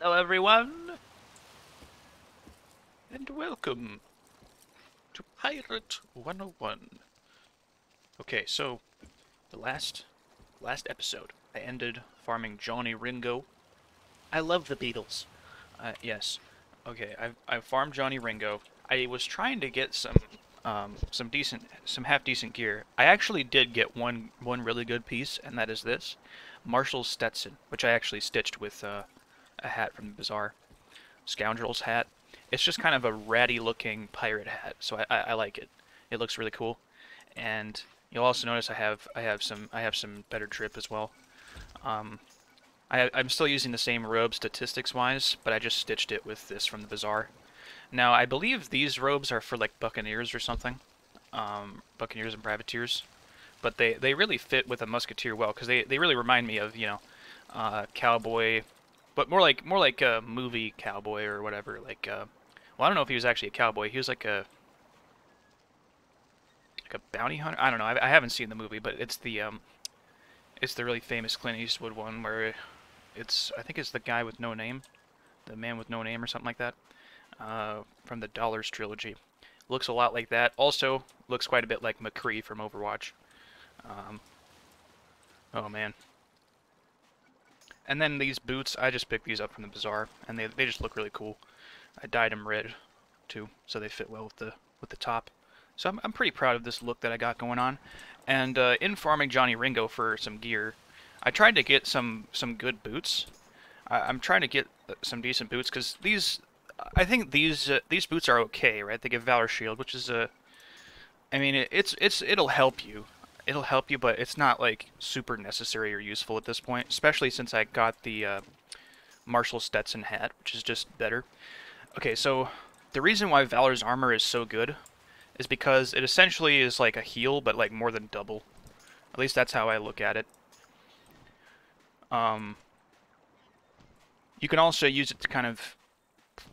Hello, everyone, and welcome to Pirate 101. Okay, so the last last episode, I ended farming Johnny Ringo. I love the Beatles. Uh, yes. Okay, I I farmed Johnny Ringo. I was trying to get some um, some decent some half decent gear. I actually did get one one really good piece, and that is this Marshall Stetson, which I actually stitched with. Uh, a hat from the Bazaar. Scoundrel's hat. It's just kind of a ratty looking pirate hat, so I, I, I like it. It looks really cool. And you'll also notice I have I have some I have some better drip as well. Um, I, I'm still using the same robe statistics wise, but I just stitched it with this from the Bazaar. Now I believe these robes are for like buccaneers or something, um, buccaneers and privateers, but they they really fit with a musketeer well because they they really remind me of you know uh, cowboy but more like more like a movie cowboy or whatever. Like, uh, well, I don't know if he was actually a cowboy. He was like a like a bounty hunter. I don't know. I, I haven't seen the movie, but it's the um, it's the really famous Clint Eastwood one where it's I think it's the guy with no name, the man with no name or something like that, uh, from the Dollars trilogy. Looks a lot like that. Also looks quite a bit like McCree from Overwatch. Um, oh man, and then these boots, I just picked these up from the bazaar, and they they just look really cool. I dyed them red, too, so they fit well with the with the top. So I'm I'm pretty proud of this look that I got going on. And uh, in farming Johnny Ringo for some gear, I tried to get some some good boots. I, I'm trying to get uh, some decent boots because these, I think these uh, these boots are okay, right? They give Valor Shield, which is a, I mean it, it's it's it'll help you it'll help you, but it's not like super necessary or useful at this point, especially since I got the uh, Marshall Stetson hat, which is just better. Okay, so the reason why Valor's armor is so good is because it essentially is like a heal, but like more than double. At least that's how I look at it. Um, you can also use it to kind of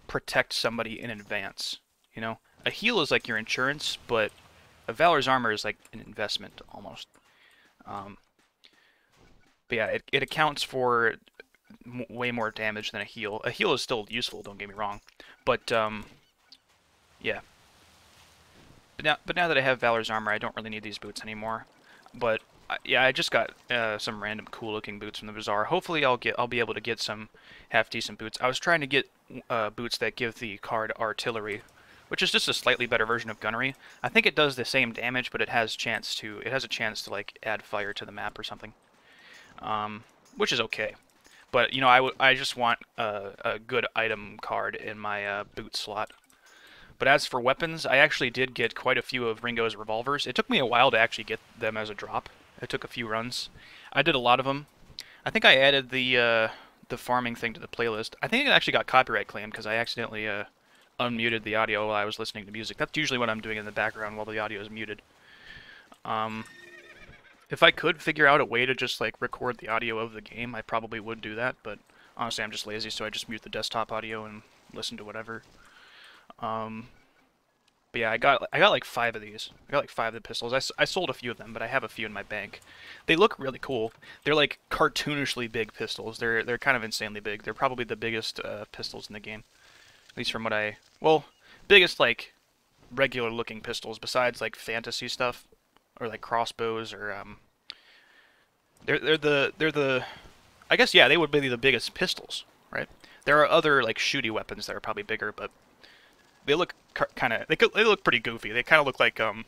protect somebody in advance, you know? A heal is like your insurance, but Valor's armor is like an investment almost. Um, but yeah, it, it accounts for way more damage than a heal. A heal is still useful, don't get me wrong, but um, yeah. But now, but now that I have Valor's armor, I don't really need these boots anymore. But yeah, I just got uh, some random cool-looking boots from the bazaar. Hopefully, I'll get I'll be able to get some half-decent boots. I was trying to get uh, boots that give the card artillery, which is just a slightly better version of gunnery. I think it does the same damage, but it has chance to it has a chance to like add fire to the map or something, um, which is okay. But you know, I, I just want a, a good item card in my uh, boot slot. But as for weapons, I actually did get quite a few of Ringo's revolvers. It took me a while to actually get them as a drop. It took a few runs. I did a lot of them. I think I added the uh, the farming thing to the playlist. I think it actually got copyright claimed because I accidentally uh, unmuted the audio while I was listening to music. That's usually what I'm doing in the background while the audio is muted. Um, if I could figure out a way to just like record the audio of the game, I probably would do that, but honestly I'm just lazy, so I just mute the desktop audio and listen to whatever. Um, but yeah, I got I got like five of these. I got like five of the pistols. I, I sold a few of them, but I have a few in my bank. They look really cool. They're like cartoonishly big pistols. They're they're kind of insanely big. They're probably the biggest uh, pistols in the game. At least from what I... Well, biggest, like, regular-looking pistols besides, like, fantasy stuff. Or, like, crossbows or, um... They're, they're the... They're the... I guess, yeah, they would be the biggest pistols, right? There are other, like, shooty weapons that are probably bigger, but... They look kind of... They, they look pretty goofy. They kind of look like, um...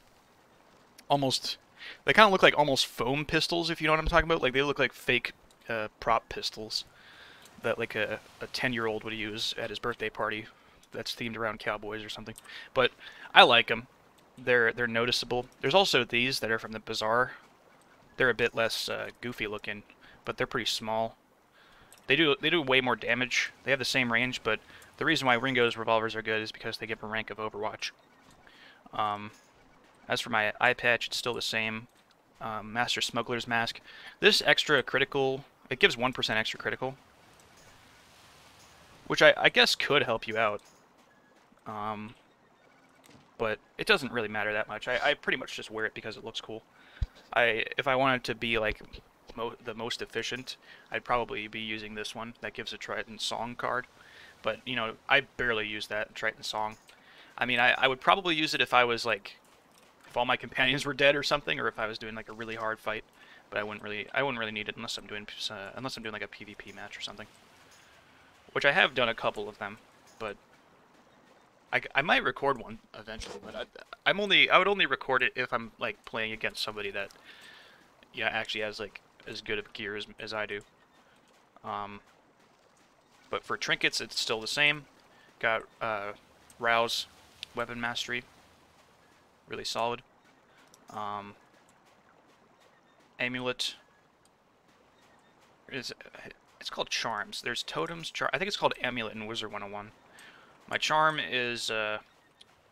Almost... They kind of look like almost foam pistols, if you know what I'm talking about. Like, they look like fake uh, prop pistols that like a, a 10 year old would use at his birthday party that's themed around cowboys or something. But I like them. They're they're noticeable. There's also these that are from the bazaar. They're a bit less uh, goofy looking, but they're pretty small. They do they do way more damage. They have the same range, but the reason why Ringo's revolvers are good is because they give a rank of Overwatch. Um, as for my eye patch, it's still the same. Um, Master Smuggler's Mask. This extra critical, it gives 1% extra critical, which I, I guess could help you out. Um, but it doesn't really matter that much. I, I pretty much just wear it because it looks cool. I If I wanted to be, like, mo the most efficient, I'd probably be using this one that gives a Triton Song card. But, you know, I barely use that Triton Song. I mean, I, I would probably use it if I was, like, if all my companions were dead or something, or if I was doing, like, a really hard fight. But I wouldn't really, I wouldn't really need it unless I'm doing, uh, unless I'm doing, like, a PvP match or something. Which I have done a couple of them, but I, I might record one eventually, but I, am only I would only record it if I'm like playing against somebody that yeah actually has like as good of gear as, as I do. Um, but for trinkets, it's still the same. Got uh, Rouse weapon mastery, really solid. Um, amulet is it's called charms. There's totems. Char I think it's called amulet in Wizard 101. My charm is uh,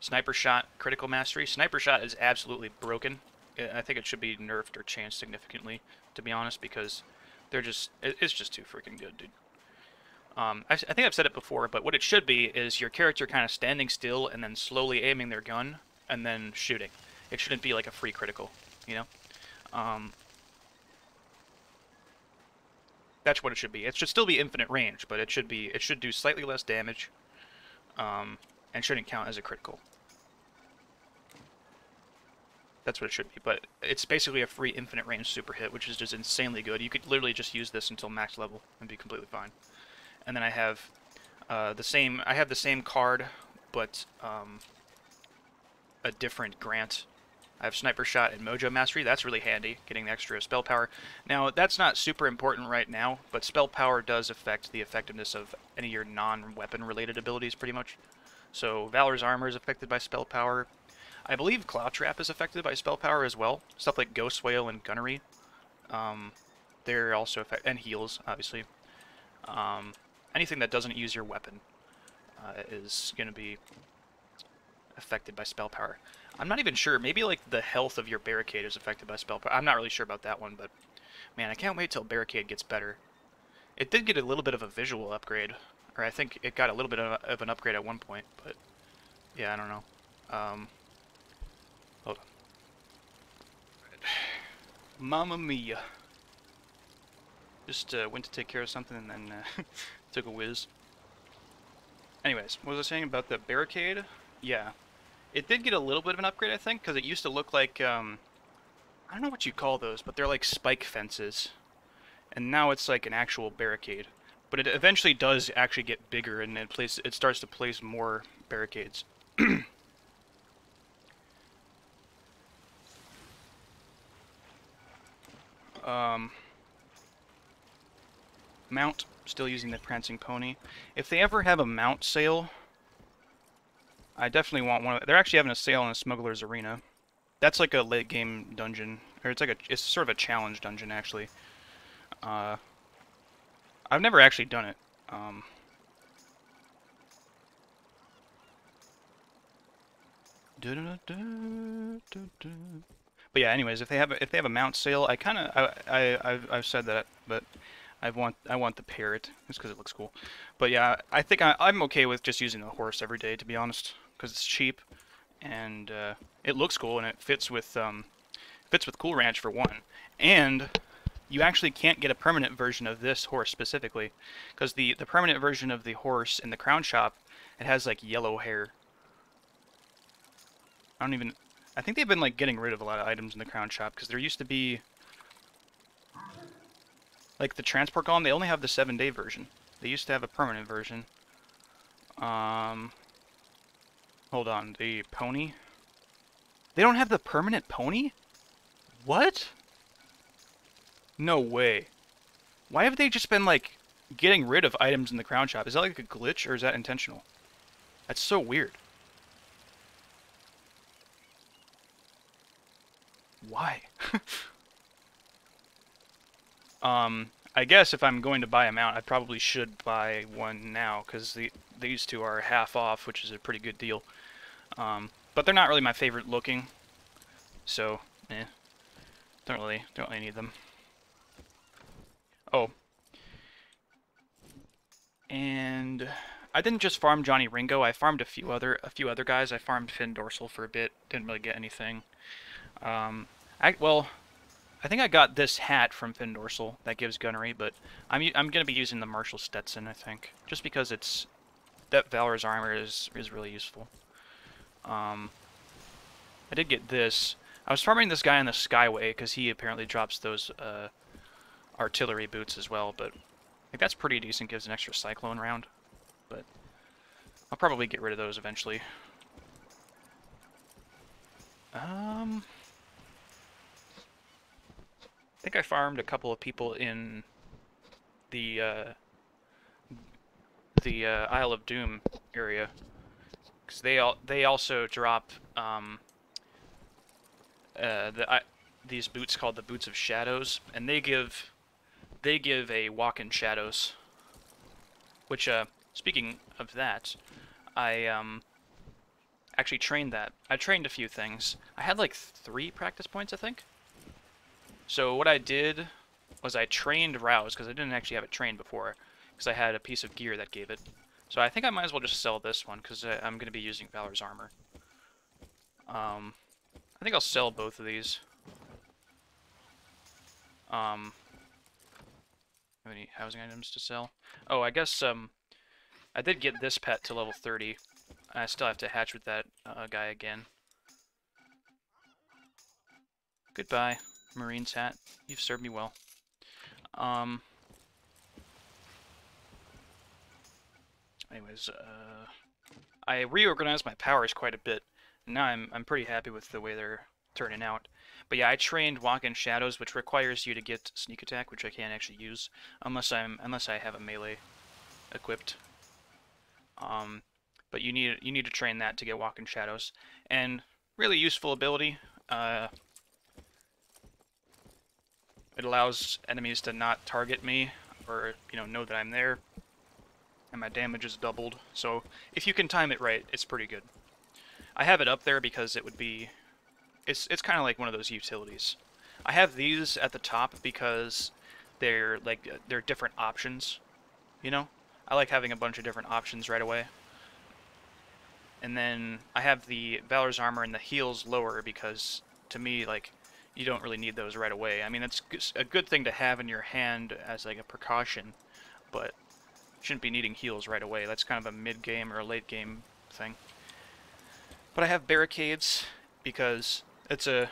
Sniper Shot Critical Mastery. Sniper Shot is absolutely broken. I think it should be nerfed or changed significantly, to be honest, because they're just, it's just too freaking good, dude. Um, I, I, think I've said it before, but what it should be is your character kind of standing still and then slowly aiming their gun and then shooting. It shouldn't be like a free critical, you know? Um, that's what it should be. It should still be infinite range, but it should be, it should do slightly less damage um, and shouldn't count as a critical. That's what it should be, but it's basically a free infinite range super hit, which is just insanely good. You could literally just use this until max level and be completely fine. And then I have uh, the same. I have the same card, but um, a different grant. I have Sniper Shot and Mojo Mastery. That's really handy, getting the extra spell power. Now, that's not super important right now, but spell power does affect the effectiveness of any of your non-weapon related abilities, pretty much. So, Valor's Armor is affected by spell power. I believe Cloud Trap is affected by spell power as well. Stuff like Ghost Whale and Gunnery. Um, they're also affected, and heals, obviously. Um, anything that doesn't use your weapon uh, is going to be affected by spell power. I'm not even sure. Maybe like the health of your barricade is affected by spell. I'm not really sure about that one, but man, I can't wait till barricade gets better. It did get a little bit of a visual upgrade, or I think it got a little bit of, of an upgrade at one point, but yeah, I don't know. Um, Hold on. Mamma mia. Just uh, went to take care of something and then uh, took a whiz. Anyways, what was I saying about the barricade? Yeah. It did get a little bit of an upgrade, I think, because it used to look like, um, I don't know what you call those, but they're like spike fences. And now it's like an actual barricade. But it eventually does actually get bigger, and it, place, it starts to place more barricades. Um, mount, still using the Prancing Pony. If they ever have a mount sale, I definitely want one. Of, they're actually having a sale in a Smuggler's Arena. That's like a late game dungeon, or it's like a it's sort of a challenge dungeon actually. Uh, I've never actually done it. Um, but yeah, anyways, if they have a, if they have a mount sale, I kind of I, I I've, I've said that, but I want I want the parrot just because it looks cool. But yeah, I think I, I'm okay with just using the horse every day, to be honest, because it's cheap and uh, it looks cool and it fits with um, fits with Cool Ranch for one, and you actually can't get a permanent version of this horse specifically, because the the permanent version of the horse in the crown shop, it has like yellow hair. I don't even I think they've been like getting rid of a lot of items in the crown shop because there used to be like the transport golem. They only have the seven day version. They used to have a permanent version. Um, hold on, the pony. They don't have the permanent pony. What? No way. Why have they just been like getting rid of items in the crown shop? Is that like a glitch or is that intentional? That's so weird. Why? um, I guess if I'm going to buy a mount, I probably should buy one now, because the, these two are half off, which is a pretty good deal. Um, but they're not really my favorite looking, so, eh, don't really, don't really need them. Oh. And I didn't just farm Johnny Ringo, I farmed a few other a few other guys. I farmed Finn Dorsal for a bit, didn't really get anything. Um, I, well, I think I got this hat from Finn Dorsal that gives gunnery, but I'm I'm gonna be using the Marshall Stetson, I think, just because it's that Valor's armor is is really useful. Um, I did get this. I was farming this guy on the Skyway because he apparently drops those uh, artillery boots as well, but I think that's pretty decent. Gives an extra cyclone round, but I'll probably get rid of those eventually. Um, think I farmed a couple of people in the uh, the uh, Isle of Doom area because they all they also drop um, uh, the these boots called the Boots of Shadows, and they give they give a walk in shadows. Which, uh, speaking of that, I um, actually trained that. I trained a few things. I had like three practice points, I think. So what I did was I trained Rouse, because I didn't actually have it trained before, because I had a piece of gear that gave it. So I think I might as well just sell this one, because I'm going to be using Valor's armor. Um, I think I'll sell both of these. Um, any housing items to sell? Oh, I guess um, I did get this pet to level 30. I still have to hatch with that uh, guy again. Goodbye, Marine's hat. You've served me well. Um. Anyways, uh, I reorganized my powers quite a bit. Now I'm I'm pretty happy with the way they're turning out. But yeah, I trained Walk in Shadows, which requires you to get Sneak Attack, which I can't actually use unless I'm unless I have a melee equipped. Um, but you need you need to train that to get Walk in Shadows, and really useful ability. Uh, it allows enemies to not target me or you know know that I'm there, and my damage is doubled. So if you can time it right, it's pretty good. I have it up there because it would be it's it's kind of like one of those utilities. I have these at the top because they're like uh, they're different options, you know. I like having a bunch of different options right away. And then I have the Valor's armor and the heals lower because to me like you don't really need those right away. I mean it's a good thing to have in your hand as like a precaution, but shouldn't be needing heals right away. That's kind of a mid game or a late game thing. But I have barricades because it's a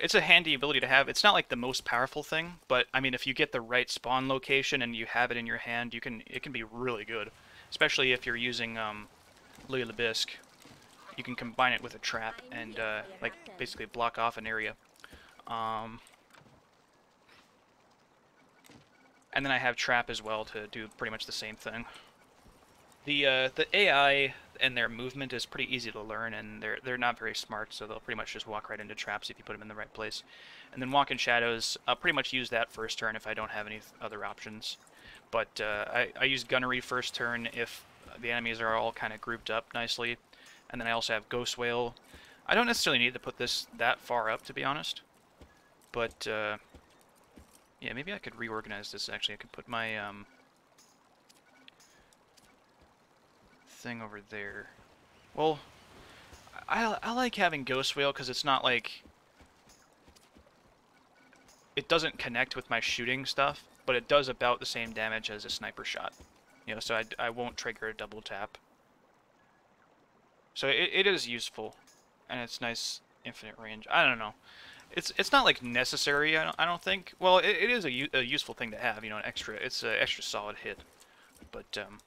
it's a handy ability to have. It's not like the most powerful thing, but I mean, if you get the right spawn location and you have it in your hand, you can it can be really good. Especially if you're using um, Lily Bisque. You can combine it with a trap and uh, like basically block off an area. Um, and then I have trap as well to do pretty much the same thing. The uh, the AI and their movement is pretty easy to learn, and they're they're not very smart, so they'll pretty much just walk right into traps if you put them in the right place. And then walk in shadows, I'll pretty much use that first turn if I don't have any other options. But uh, I, I use gunnery first turn if the enemies are all kind of grouped up nicely. And then I also have Ghost Whale. I don't necessarily need to put this that far up, to be honest. But, uh, yeah, maybe I could reorganize this, actually. I could put my, um, thing over there. Well, I, I like having Ghost Whale because it's not like... It doesn't connect with my shooting stuff, but it does about the same damage as a sniper shot. You know, so I, I won't trigger a double tap. So it, it is useful, and it's nice infinite range. I don't know. It's it's not like necessary. I don't, I don't think. Well, it, it is a, a useful thing to have. You know, an extra. It's an extra solid hit. But um,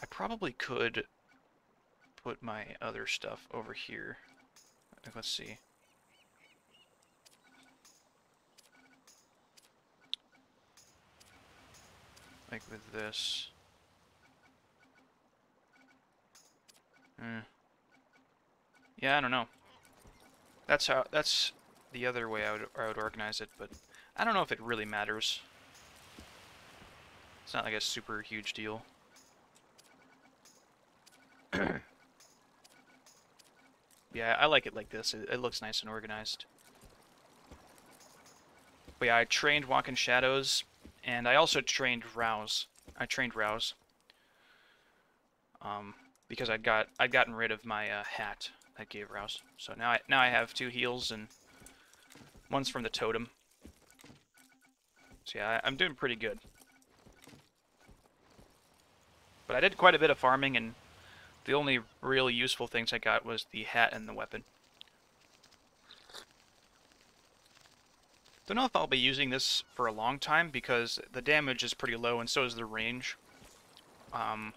I probably could put my other stuff over here. Let's see. Like with this. Hmm. Yeah, I don't know. That's how. That's the other way I would I would organize it, but I don't know if it really matters. It's not like a super huge deal. yeah, I like it like this. It, it, looks nice and organized. But yeah, I trained Walk in Shadows, and I also trained Rouse. I trained Rouse. Um, because I'd got I'd gotten rid of my uh, hat that gave Rouse. So now I now I have two heals and One's from the totem. So yeah, I, I'm doing pretty good. But I did quite a bit of farming, and the only really useful things I got was the hat and the weapon. Don't know if I'll be using this for a long time because the damage is pretty low and so is the range. Um,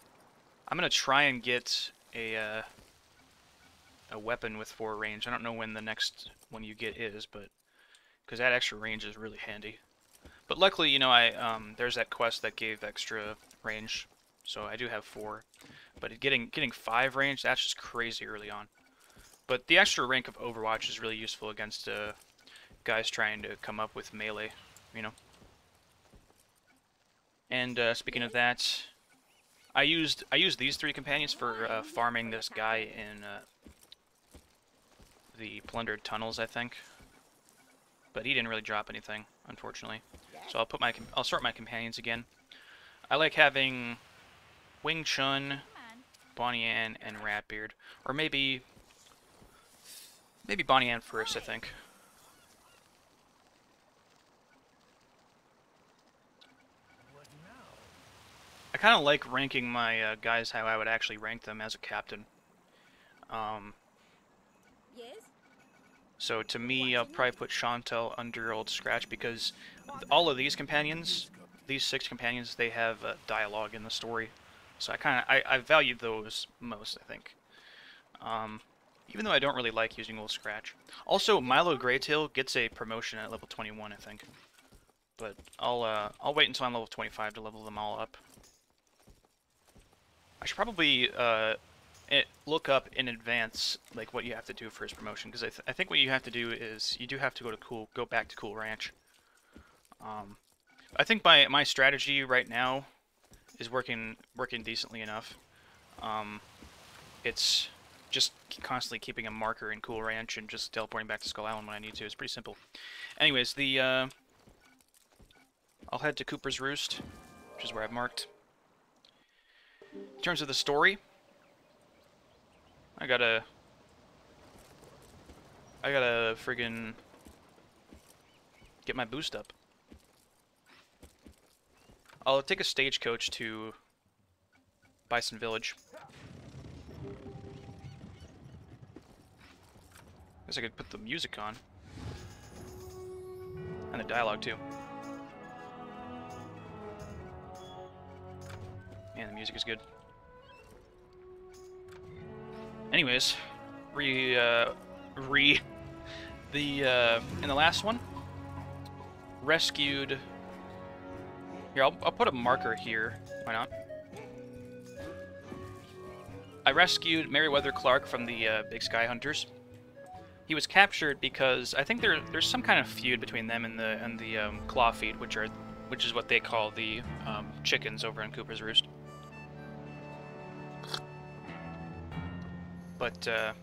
I'm gonna try and get a uh, a weapon with four range. I don't know when the next one you get is, but because that extra range is really handy. But luckily, you know, I um, there's that quest that gave extra range, so I do have four. But getting getting five range, that's just crazy early on. But the extra rank of Overwatch is really useful against uh, guys trying to come up with melee, you know. And uh, speaking of that, I used I used these three companions for uh, farming this guy in uh, the plundered tunnels, I think. But he didn't really drop anything, unfortunately. So I'll put my I'll sort my companions again. I like having Wing Chun, Bonnie Anne, and Ratbeard, or maybe maybe Bonnie Anne first, I think. I kind of like ranking my uh, guys how I would actually rank them as a captain. Um? So to me, I'll probably put Chantel under Old Scratch because all of these companions, these six companions, they have uh, dialogue in the story. So I kind of I, I value those most, I think. Um, even though I don't really like using Old Scratch. Also, Milo Greytail gets a promotion at level 21, I think. But I'll uh, I'll wait until I'm level 25 to level them all up. I should probably uh, look up in advance like what you have to do for his promotion because I, th I think what you have to do is you do have to go to cool go back to Cool Ranch. Um, I think my my strategy right now is working working decently enough. Um, it's just constantly keeping a marker in Cool Ranch and just teleporting back to Skull Island when I need to. It's pretty simple. Anyways, the uh, I'll head to Cooper's Roost, which is where I've marked. In terms of the story, I gotta... I gotta friggin' get my boost up. I'll take a stagecoach to Bison Village. Guess I could put the music on. And the dialogue too. And the music is good. Anyways, re uh, re the uh, in the last one rescued. Here, I'll, I'll put a marker here. Why not? I rescued Meriwether Clark from the uh, Big Sky Hunters. He was captured because I think there there's some kind of feud between them and the and the um, Clawfeet, which are which is what they call the um, chickens over in Cooper's Roost. But uh,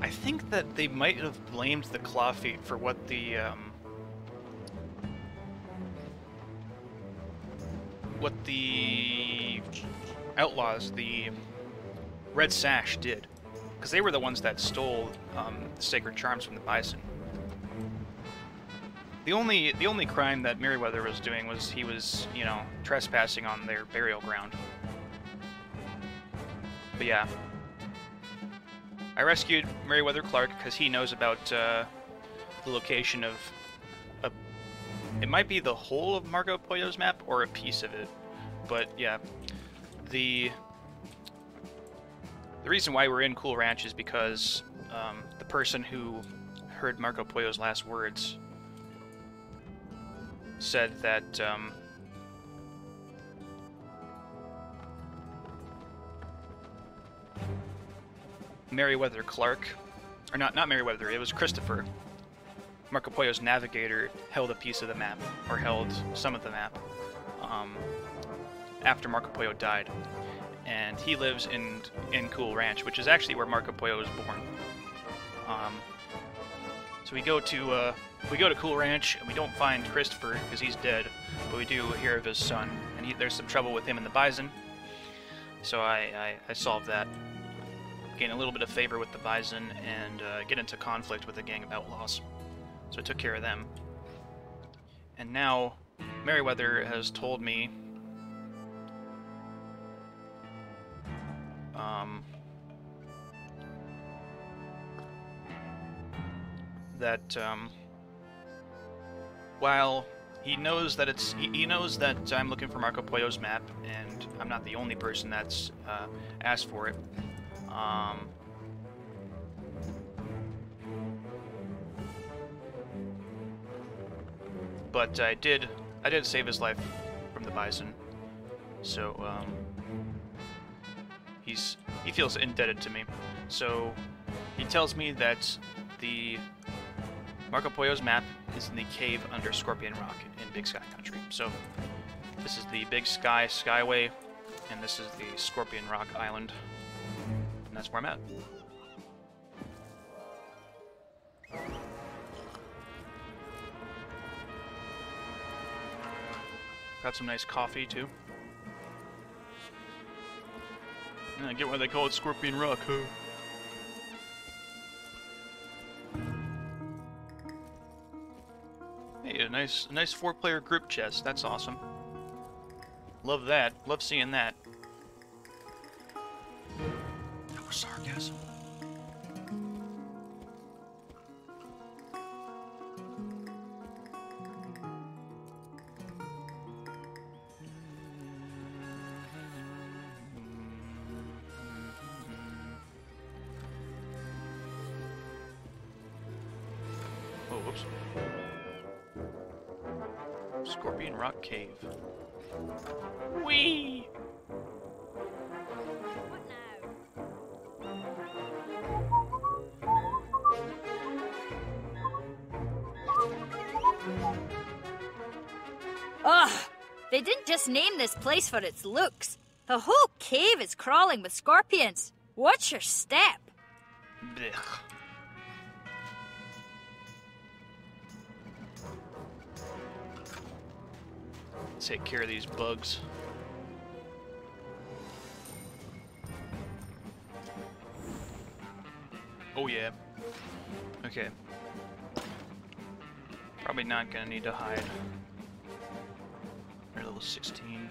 I think that they might have blamed the Clawfeet for what the um, what the outlaws, the Red Sash, did, because they were the ones that stole um, the sacred charms from the Bison. The only the only crime that Meriwether was doing was he was, you know, trespassing on their burial ground. But yeah. I rescued Meriwether Clark because he knows about uh, the location of a. It might be the whole of Marco Pollo's map or a piece of it, but yeah, the the reason why we're in Cool Ranch is because um, the person who heard Marco Pollo's last words said that um, Meriwether Clark, or not not Meriwether, it was Christopher. Marco Pollo's navigator held a piece of the map, or held some of the map, um, after Marco Pollo died, and he lives in in Cool Ranch, which is actually where Marco Pollo was born. Um, so we go to uh, we go to Cool Ranch and we don't find Christopher because he's dead, but we do hear of his son, and he, there's some trouble with him and the Bison. So I, I, I solved that. Gain a little bit of favor with the Bison and uh, get into conflict with a gang of outlaws. So I took care of them. And now Meriwether has told me um, that um, while he knows that it's he, knows that I'm looking for Marco Pollo's map, and I'm not the only person that's uh, asked for it. Um, but I did I did save his life from the bison, so um, he's he feels indebted to me. So he tells me that the Marco Pollo's map is in the cave under Scorpion Rock in Big Sky Country. So this is the Big Sky Skyway, and this is the Scorpion Rock Island, and that's where I'm at. Got some nice coffee too. I get why they call it Scorpion Rock, huh? Hey, a nice, a nice four-player group chess. That's awesome. Love that. Love seeing that. That sarcasm. Oh, whoops. Scorpion Rock Cave. Just name this place for its looks. The whole cave is crawling with scorpions. Watch your step. Blech. Take care of these bugs. Oh yeah. Okay. Probably not gonna need to hide. We're level 16.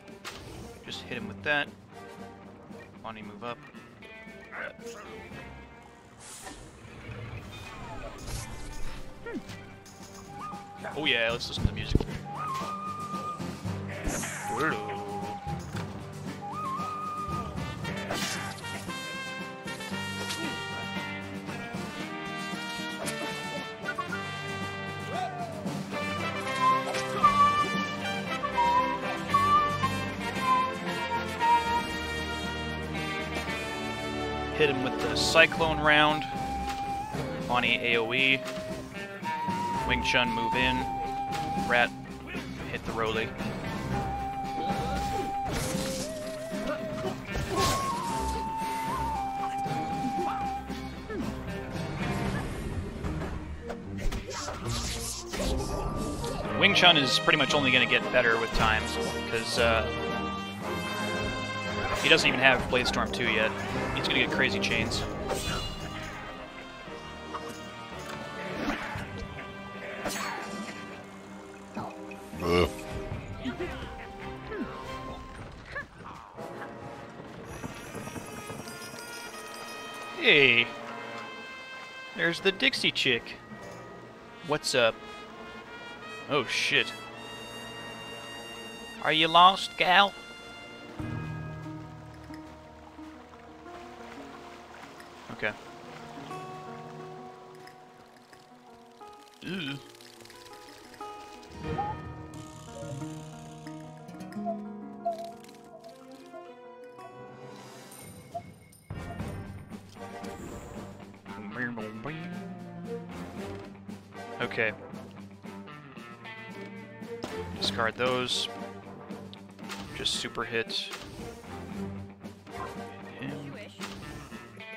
Just hit him with that. Bonnie, move up. Hmm. Oh yeah, let's listen to the music. Weirdo. Hit him with the Cyclone round. Bonnie AoE. Wing Chun move in. Rat hit the Roly. Wing Chun is pretty much only going to get better with time, because uh, he doesn't even have Blade Storm 2 yet. He's to get crazy chains. Ugh. Hey, there's the Dixie chick. What's up? Oh shit. Are you lost, gal? Hit.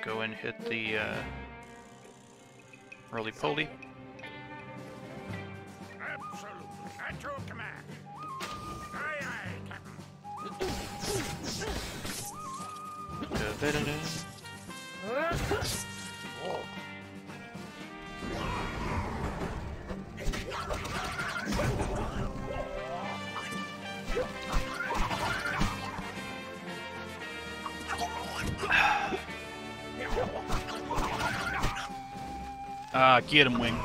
Go and hit the uh, roly poly. Absolutely. At Ah, get him, Wing.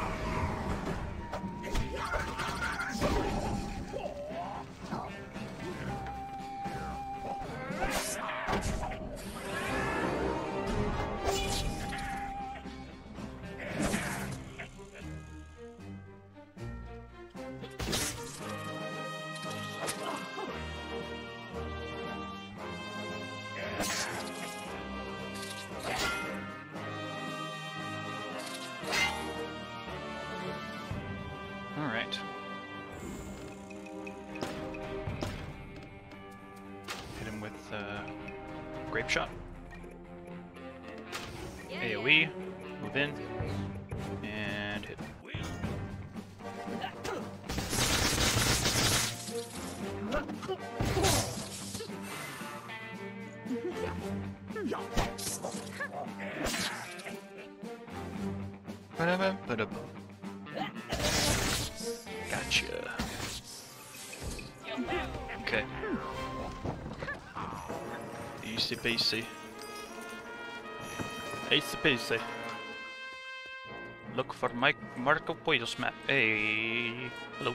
Marco Pollo's map. Hey, hello.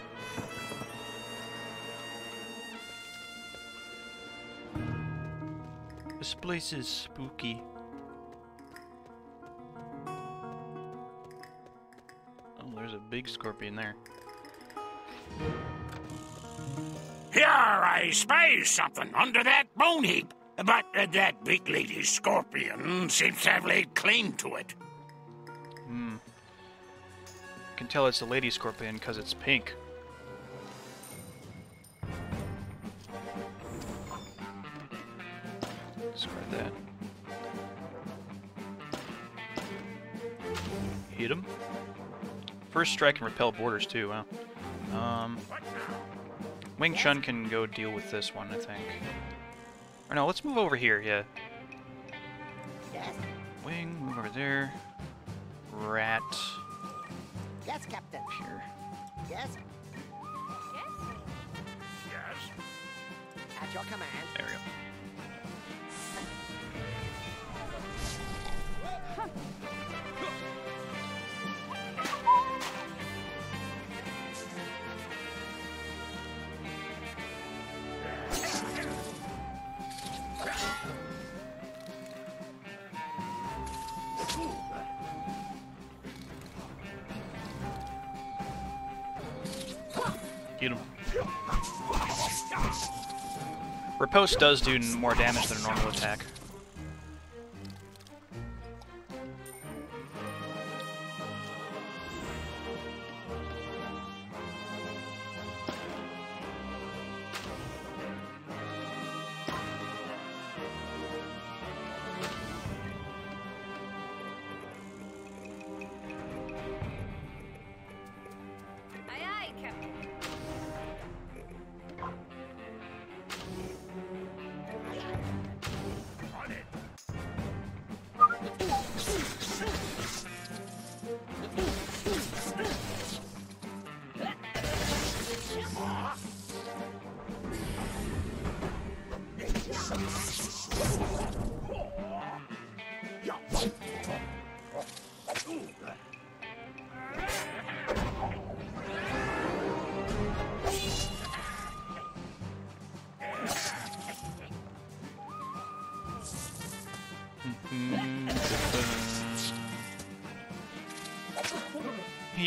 This place is spooky. Oh, there's a big scorpion there. Here I spy something under that bone heap. But uh, that big lady scorpion seems to have laid claim to it. Tell it's a lady scorpion because it's pink. Discard that. Hit him. First strike and repel boarders too, wow. Um, Wing Chun can go deal with this one, I think. Or no, let's move over here, yeah. Yes, Wing, move over there. Rat, yes, Captain. Sure. Yes, Yes. Yes. At your command. There we go. Riposte does do more damage than a normal attack.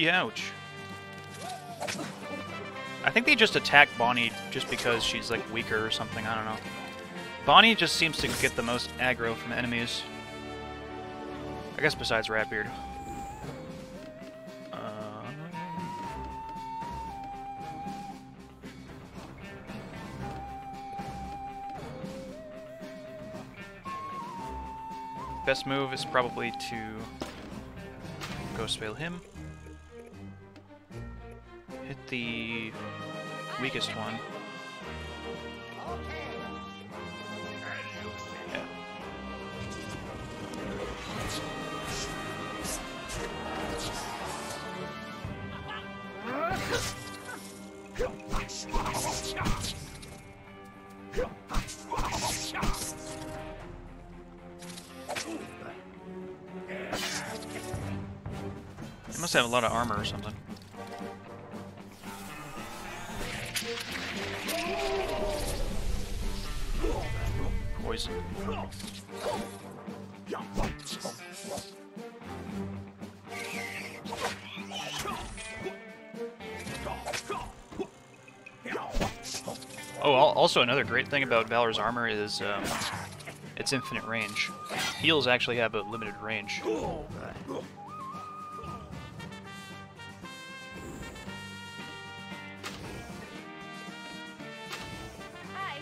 Ouch. I think they just attack Bonnie just because she's like weaker or something, I don't know. Bonnie just seems to get the most aggro from enemies. I guess besides Ratbeard. Uh, Best move is probably to Ghost Veil him. The weakest one. They must have a lot of armor or something. Also another great thing about Valor's armor is um, its infinite range. Heals actually have a limited range.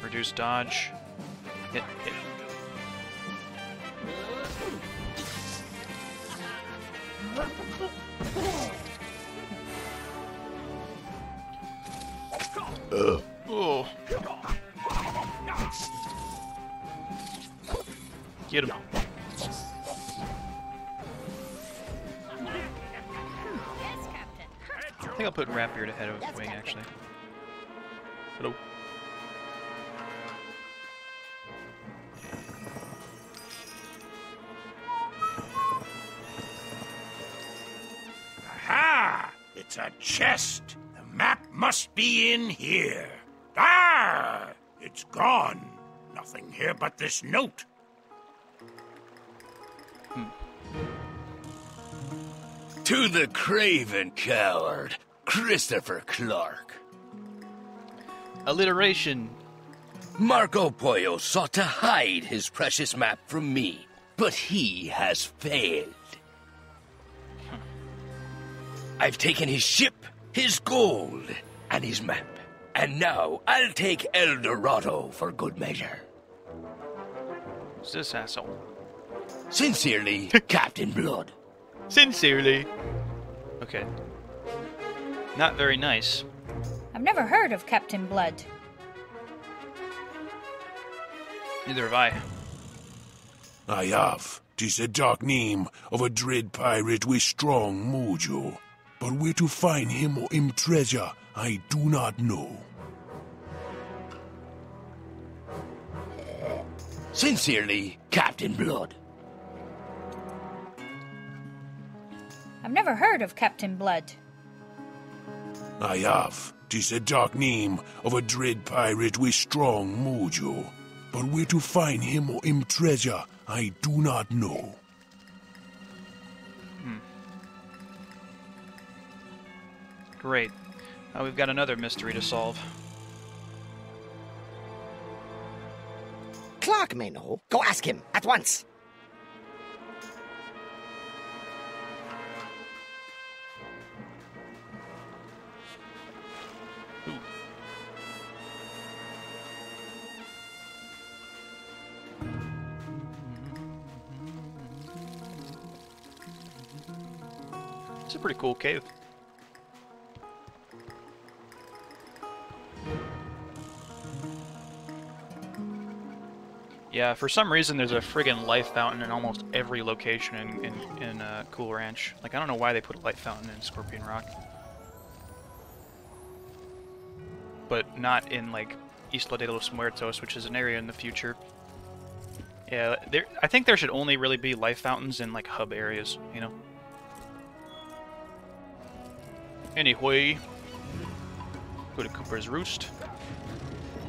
Reduce dodge. Hit. I'll put Ratbeard ahead of Wing, actually. Hello. Aha! It's a chest. The map must be in here. Ah! It's gone. Nothing here but this note. To the craven coward, Christopher Clark. Alliteration. Marco Pollo sought to hide his precious map from me, but he has failed. Hmm. I've taken his ship, his gold, and his map. And now I'll take El Dorado for good measure. Who's this asshole? Sincerely, Captain Blood. Sincerely. Okay. Not very nice. I've never heard of Captain Blood. Neither have I. I have. Tis the dark name of a dread pirate with strong mojo. But where to find him or him treasure, I do not know. Sincerely, Captain Blood. I've never heard of Captain Blood. I have. Tis the dark name of a dread pirate with strong mojo. But where to find him or him treasure, I do not know. Hmm. Great. Now we've got another mystery to solve. Clark may know. Go ask him at once. Pretty cool cave. Yeah, for some reason there's a friggin' life fountain in almost every location in, in, in uh, Cool Ranch. Like, I don't know why they put a life fountain in Scorpion Rock. But not in, like, Isla de los Muertos, which is an area in the future. Yeah, there. I think there should only really be life fountains in, like, hub areas, you know? Anyway, go to Cooper's Roost.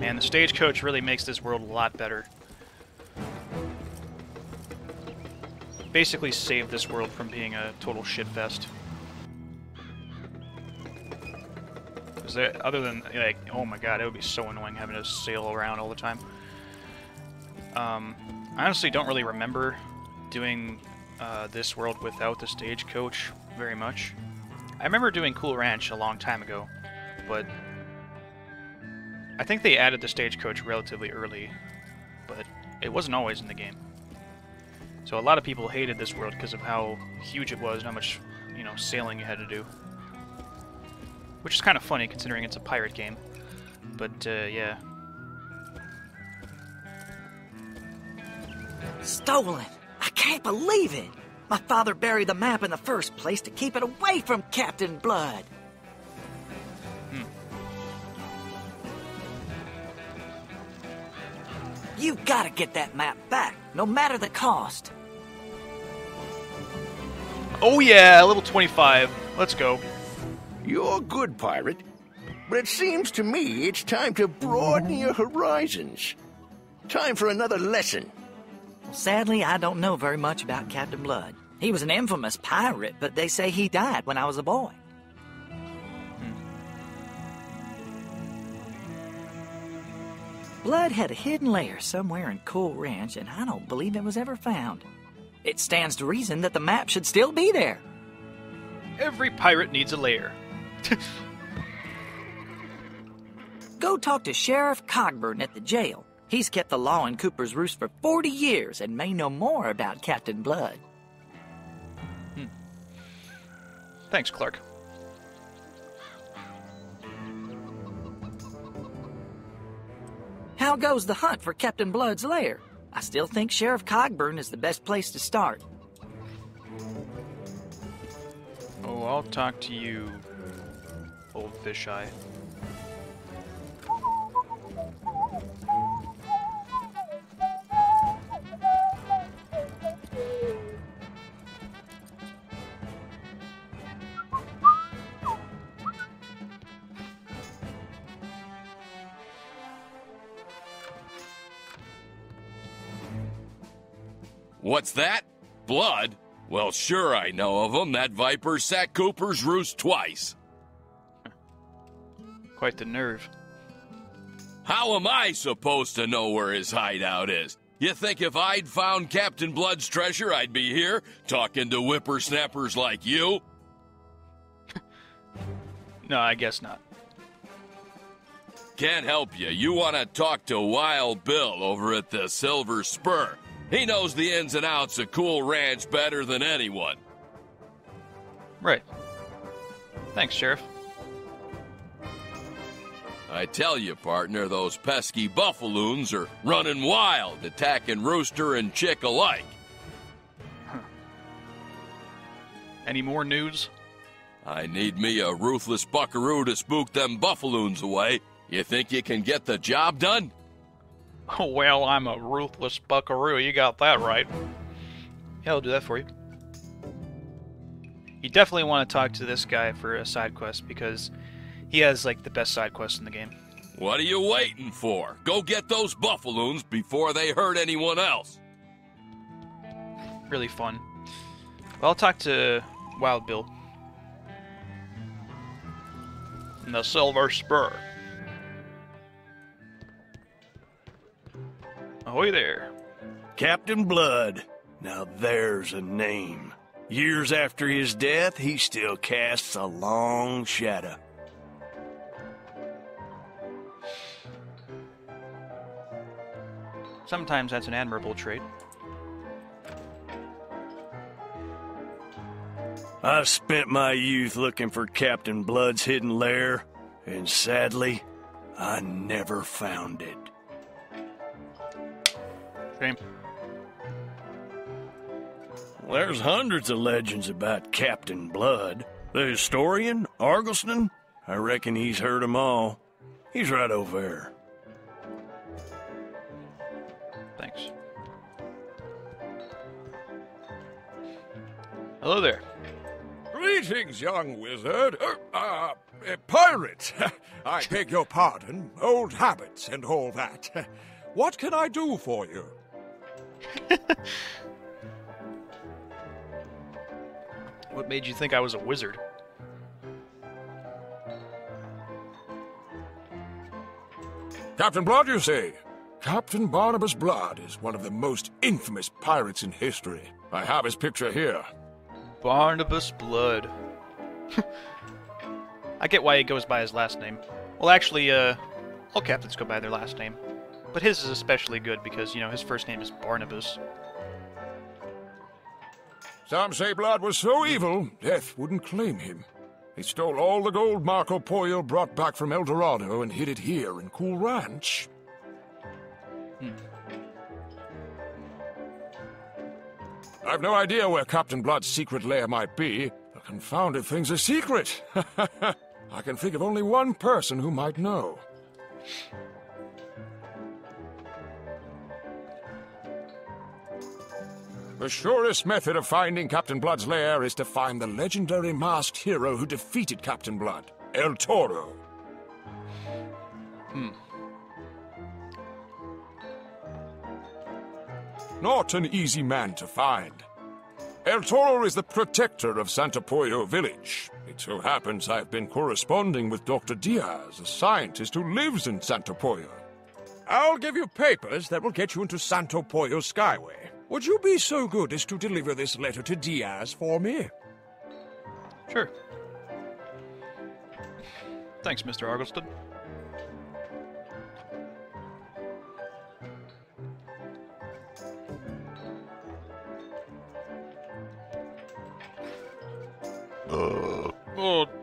Man, the stagecoach really makes this world a lot better. Basically saved this world from being a total shitfest. Is there, other than, like, oh my god, it would be so annoying having to sail around all the time. Um, I honestly don't really remember doing uh, this world without the stagecoach very much. I remember doing Cool Ranch a long time ago, but I think they added the stagecoach relatively early, but it wasn't always in the game. So a lot of people hated this world because of how huge it was and how much, you know, sailing you had to do. Which is kind of funny considering it's a pirate game. But, uh, yeah. Stolen. I can't believe it. My father buried the map in the first place to keep it away from Captain Blood. Hmm. You gotta get that map back, no matter the cost. Oh yeah, level 25. Let's go. You're a good pirate, but it seems to me it's time to broaden your horizons. Time for another lesson. Sadly, I don't know very much about Captain Blood. He was an infamous pirate, but they say he died when I was a boy. Blood had a hidden lair somewhere in Cool Ranch, and I don't believe it was ever found. It stands to reason that the map should still be there. Every pirate needs a lair. Go talk to Sheriff Cogburn at the jail. He's kept the law in Cooper's Roost for 40 years and may know more about Captain Blood. Thanks, Clark. How goes the hunt for Captain Blood's lair? I still think Sheriff Cogburn is the best place to start. Oh, I'll talk to you, old fisheye. What's that? Blood? Well, sure I know of him. That viper sat Cooper's roost twice. Quite the nerve. How am I supposed to know where his hideout is? You think if I'd found Captain Blood's treasure, I'd be here talking to whippersnappers like you? No, I guess not. Can't help you. You want to talk to Wild Bill over at the Silver Spur. He knows the ins and outs of Cool Ranch better than anyone. Right. Thanks, Sheriff. I tell you, partner, those pesky buffaloons are running wild, attacking rooster and chick alike. Any more news? I need me a ruthless buckaroo to spook them buffaloons away. You think you can get the job done? Oh, well, I'm a ruthless buckaroo. You got that right. Yeah, I'll do that for you. You definitely want to talk to this guy for a side quest because he has like the best side quest in the game. What are you waiting for? Go get those buffaloons before they hurt anyone else. Really fun. Well, I'll talk to Wild Bill. In the Silver Spur. Ahoy there. Captain Blood. Now there's a name. Years after his death, he still casts a long shadow. Sometimes that's an admirable trait. I've spent my youth looking for Captain Blood's hidden lair, and sadly, I never found it. Shame. There's hundreds of legends about Captain Blood. The historian, Argleston, I reckon he's heard 'em all. He's right over there. Thanks. Hello there. Greetings, young wizard. Er, uh, uh, pirate. I beg your pardon. Old habits and all that. What can I do for you? What made you think I was a wizard? Captain Blood, you say? Captain Barnabas Blood is one of the most infamous pirates in history. I have his picture here. Barnabas Blood. I get why he goes by his last name. Well, actually, uh, all captains go by their last name. But his is especially good because, you know, his first name is Barnabas. Some say Blood was so evil, death wouldn't claim him. He stole all the gold Marco Pollo brought back from El Dorado and hid it here in Cool Ranch. Hmm. I've no idea where Captain Blood's secret lair might be. The confounded thing's a secret. I can think of only one person who might know. The surest method of finding Captain Blood's lair is to find the legendary masked hero who defeated Captain Blood, El Toro. Hmm. Not an easy man to find. El Toro is the protector of Santa Santo Pollo village. It so happens I've been corresponding with Dr. Diaz, a scientist who lives in Santo Pollo. I'll give you papers that will get you into Santo Pollo Skyway. Would you be so good as to deliver this letter to Diaz for me? Sure. Thanks, Mr. Argleston. Uh, Oh.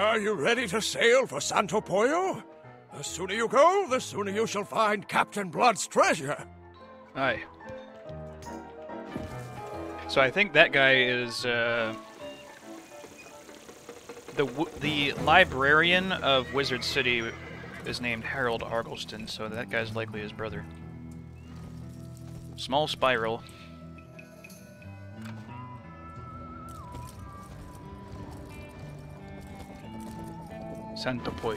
Are you ready to sail for Santo Santopoyo? The sooner you go, the sooner you shall find Captain Blood's treasure. Aye. So I think that guy is uh, the the librarian of Wizard City is named Harold Argleston, so that guy's likely his brother. Small spiral. Santo Pollo.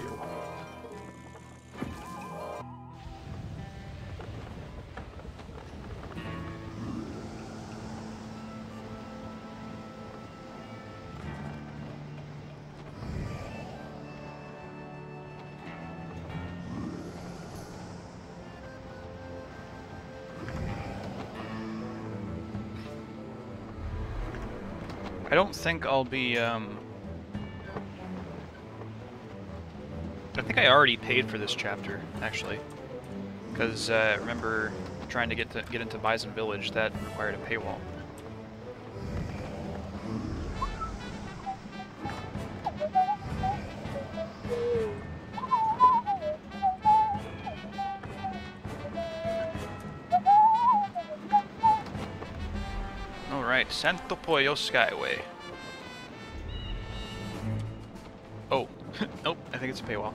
I don't think I'll be, um... I think I already paid for this chapter, actually. Because, uh, remember trying to get to get into Bison Village, that required a paywall. Alright, Santo Pollo Skyway. Paywall.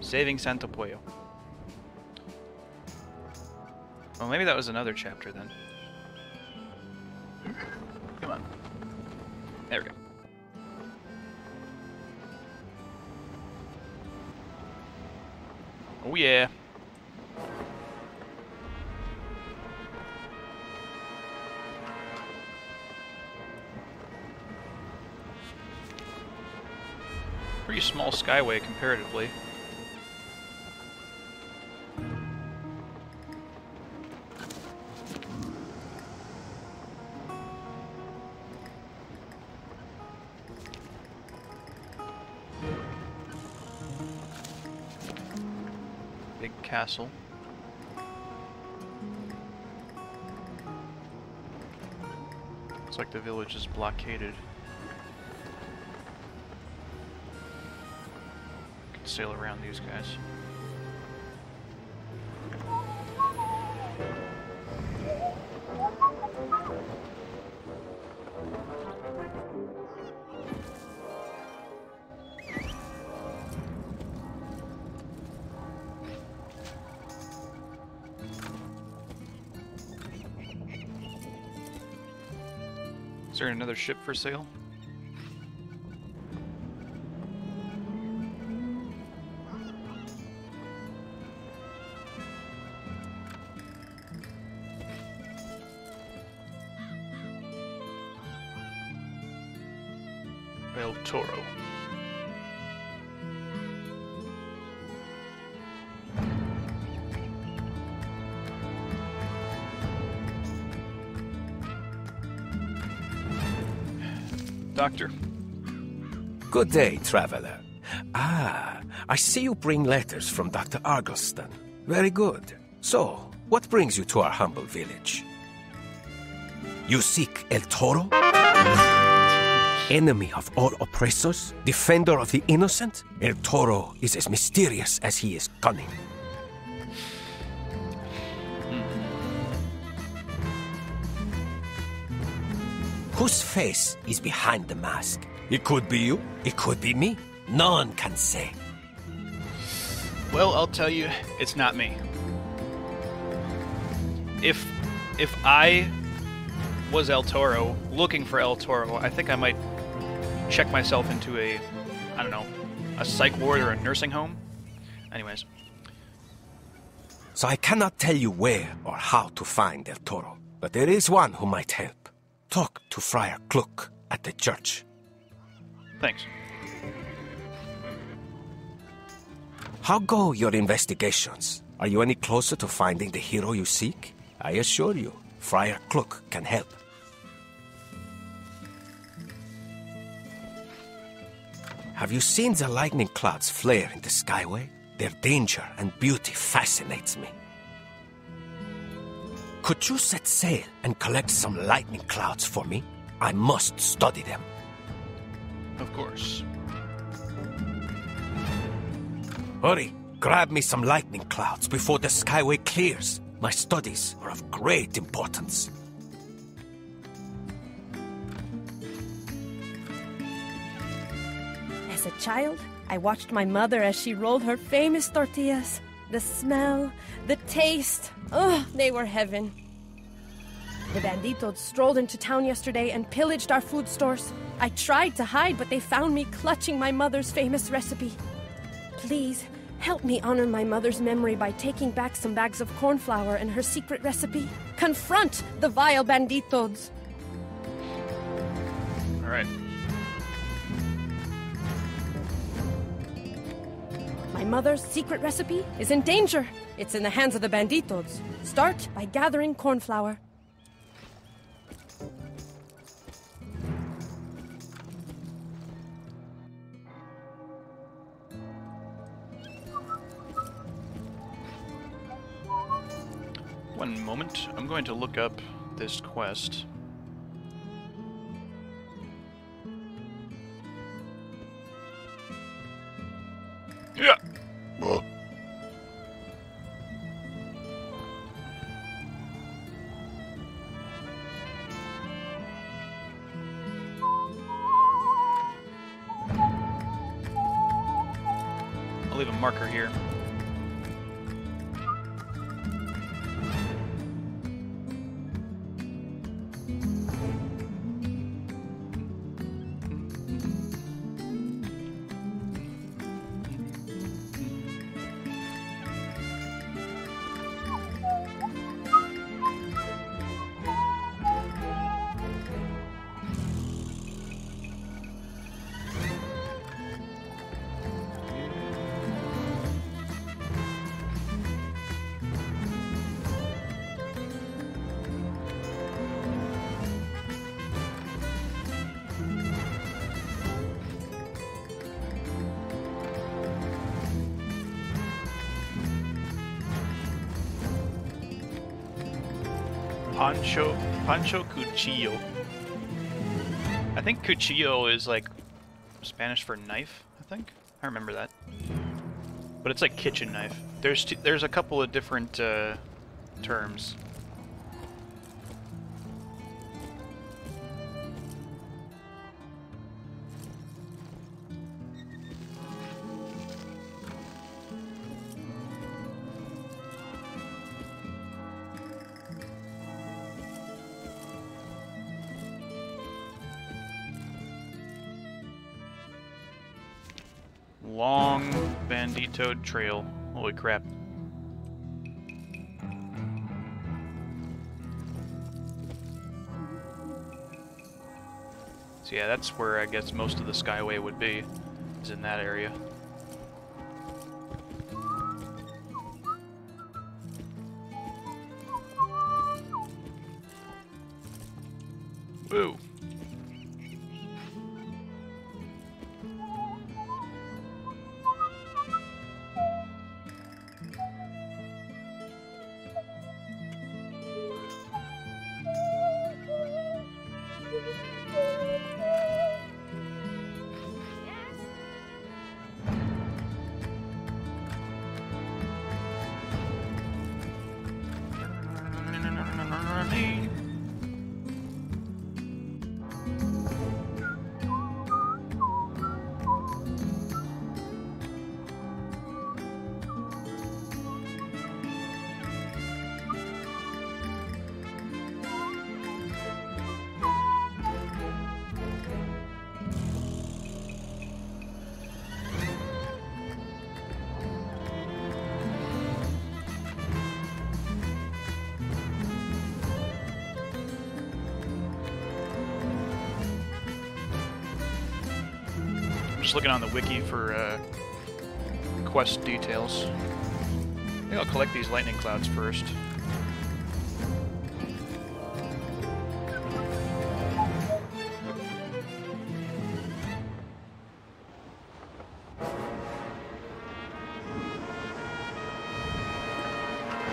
Saving Santo Pollo. Well, maybe that was another chapter then. Come on. There we go. Oh yeah. Skyway comparatively. Big castle. Looks like the village is blockaded. Sail around these guys. Is there another ship for sale? Doctor, Good day, traveler. Ah, I see you bring letters from Dr. Argleston. Very good. So, what brings you to our humble village? You seek El Toro? enemy of all oppressors, defender of the innocent, El Toro is as mysterious as he is cunning. Face is behind the mask? It could be you, it could be me. None can say. Well, I'll tell you, it's not me. If if I was El Toro looking for El Toro, I think I might check myself into a I don't know, a psych ward or a nursing home. Anyways, So I cannot tell you where or how to find El Toro, but there is one who might help. Talk to Friar Cluck at the church. thanks. How go your investigations? Are you any closer to finding the hero you seek? I assure you, Friar Cluck can help. Have you seen the lightning clouds flare in the skyway? Their danger and beauty fascinates me. Could you set sail and collect some lightning clouds for me? I must study them. Of course. Hurry, grab me some lightning clouds before the skyway clears. My studies are of great importance. As a child, I watched my mother as she rolled her famous tortillas. The smell, the taste, oh, they were heaven. The banditos strolled into town yesterday and pillaged our food stores. I tried to hide, but they found me clutching my mother's famous recipe. Please, help me honor my mother's memory by taking back some bags of corn flour and her secret recipe. Confront the vile banditos! All right. Mother's secret recipe is in danger. It's in the hands of the banditos. Start by gathering corn flour. One moment. I'm going to look up this quest. Yeah. Uh, I'll Pancho Cuchillo. I think cuchillo is like Spanish for knife, I think. I remember that. But it's like kitchen knife. There's there's a couple of different uh, terms. Trail. Holy crap. So yeah, that's where I guess most of the Skyway would be, is in that area. Looking on the wiki for uh, quest details. I think I'll collect these lightning clouds first.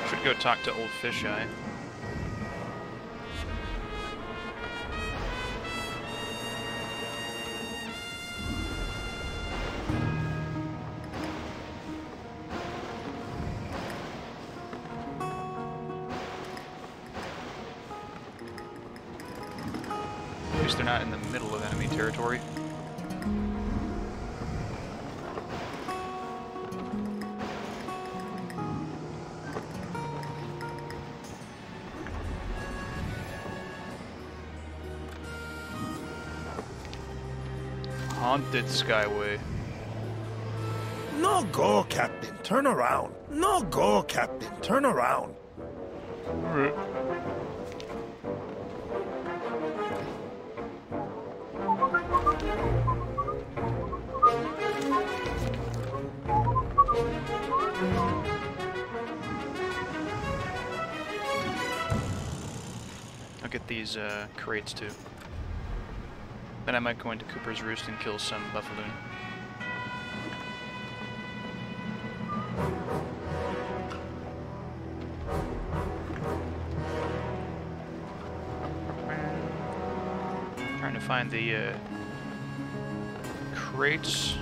Should go talk to old Fisheye. Haunted Skyway. No go, Captain. Turn around. No go, Captain. Turn around. I'll get these uh, crates too. Then I might go into Cooper's Roost and kill some buffaloon. Trying to find the uh, crates.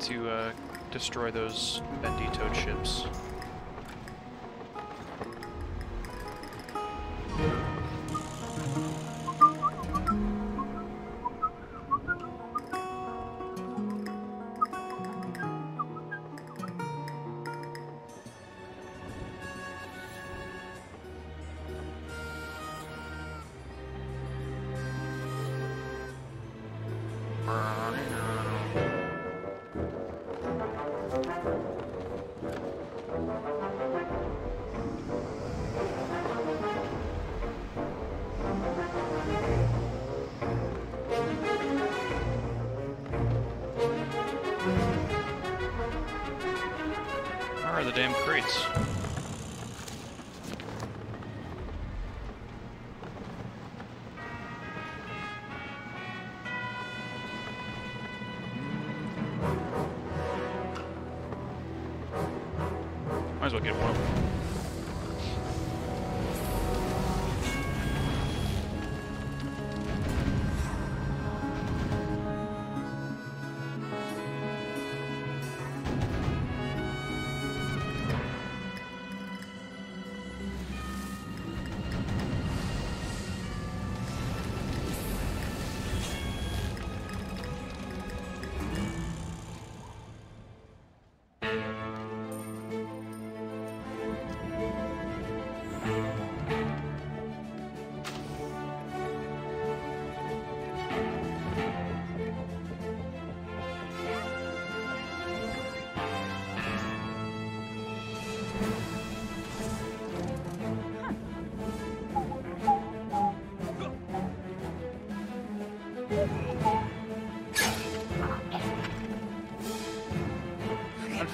To uh, destroy those Banditoed ships.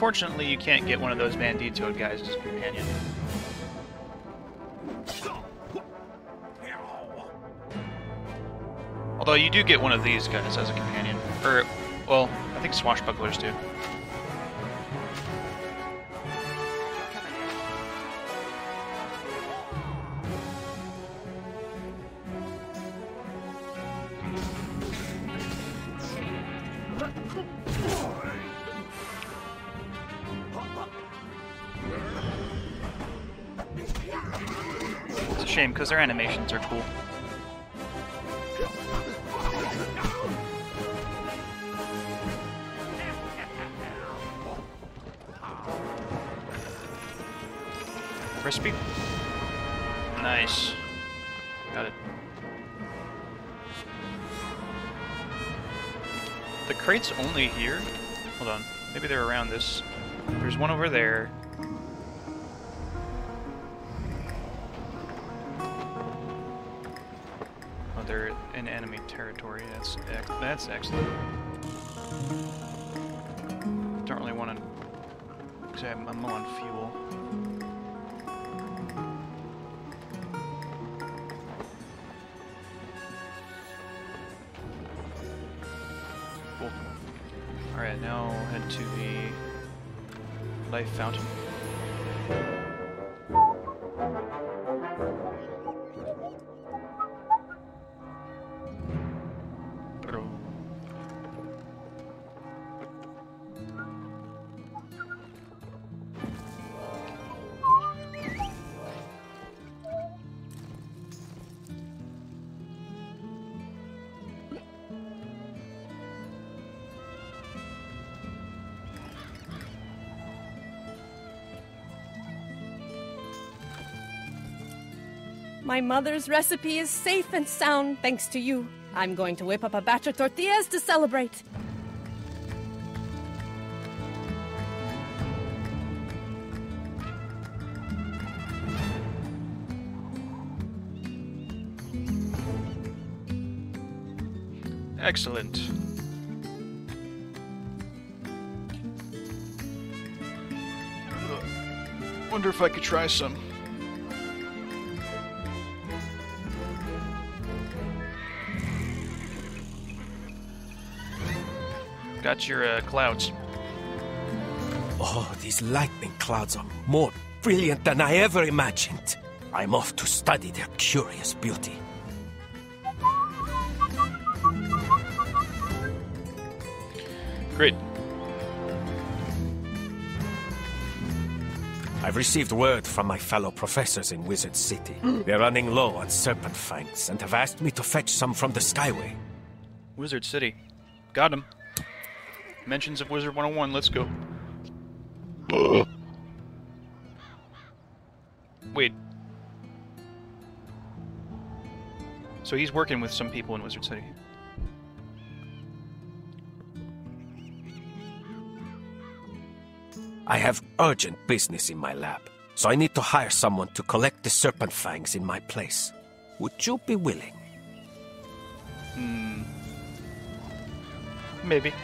Unfortunately, you can't get one of those Banditoed guys as a companion. Although you do get one of these guys as a companion. Or, well, I think swashbucklers do. Their animations are cool. Crispy. Nice. Got it. The crate's only here? Hold on. Maybe they're around this. There's one over there. That's ex that's excellent. Don't really want to. Cause I'm, I'm on fuel. Cool. Alright, now head to the life fountain. My mother's recipe is safe and sound thanks to you. I'm going to whip up a batch of tortillas to celebrate. Excellent. Uh, wonder if I could try some. Got your uh, clouds. Oh, these lightning clouds are more brilliant than I ever imagined. I'm off to study their curious beauty. Great. I've received word from my fellow professors in Wizard City. They're running low on serpent fangs and have asked me to fetch some from the Skyway. Wizard City. Got him. Mentions of Wizard 101, let's go. Wait. So he's working with some people in Wizard City. I have urgent business in my lab, so I need to hire someone to collect the serpent fangs in my place. Would you be willing? Hmm. Maybe.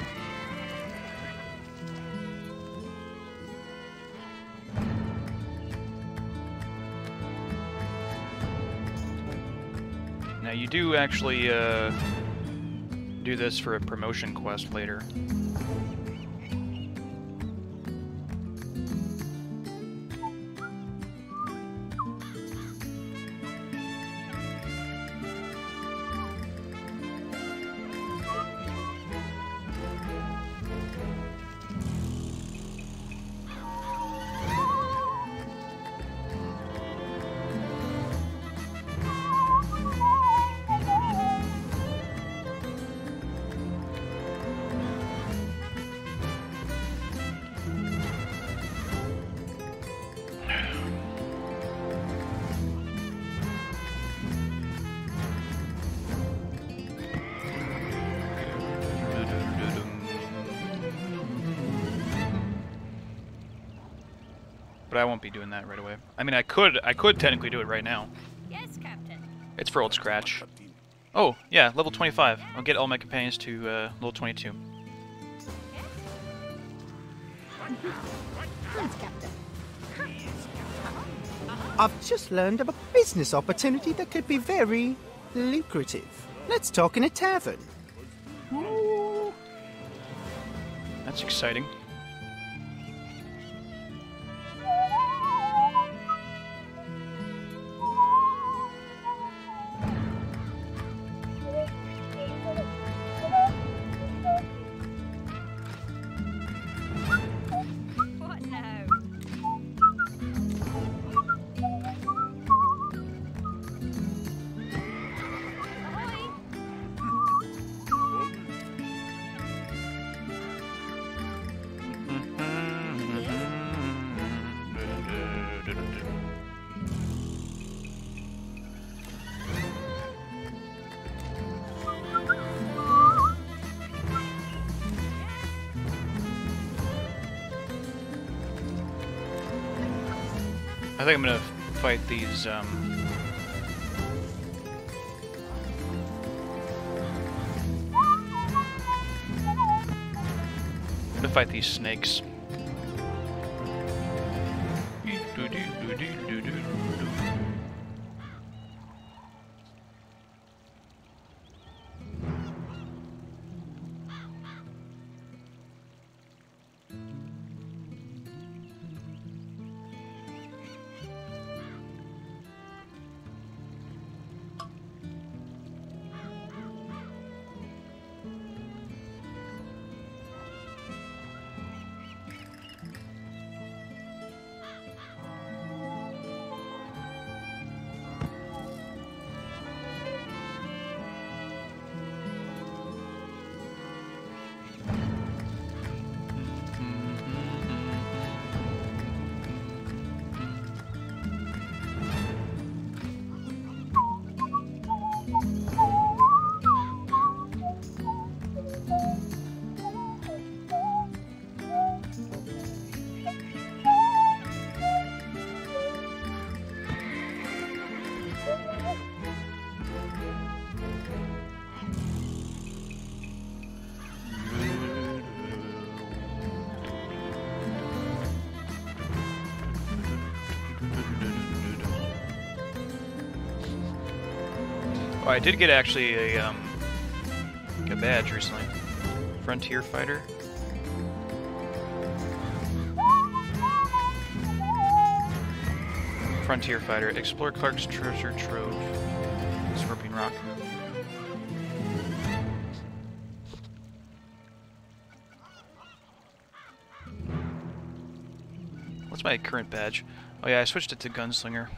Do actually uh, do this for a promotion quest later. But I won't be doing that right away. I mean, I could, I could technically do it right now. Yes, Captain. It's for Old Scratch. Oh, yeah, level 25. I'll get all my companions to uh, level 22. Yes, Captain. I've just learned of a business opportunity that could be very lucrative. Let's talk in a tavern. That's exciting. Think I'm gonna fight these. Um, I'm gonna fight these snakes. I did get actually a um, a badge recently. Frontier fighter. Frontier fighter. Explore Clark's treasure trove. Scorpion Rock. What's my current badge? Oh yeah, I switched it to Gunslinger.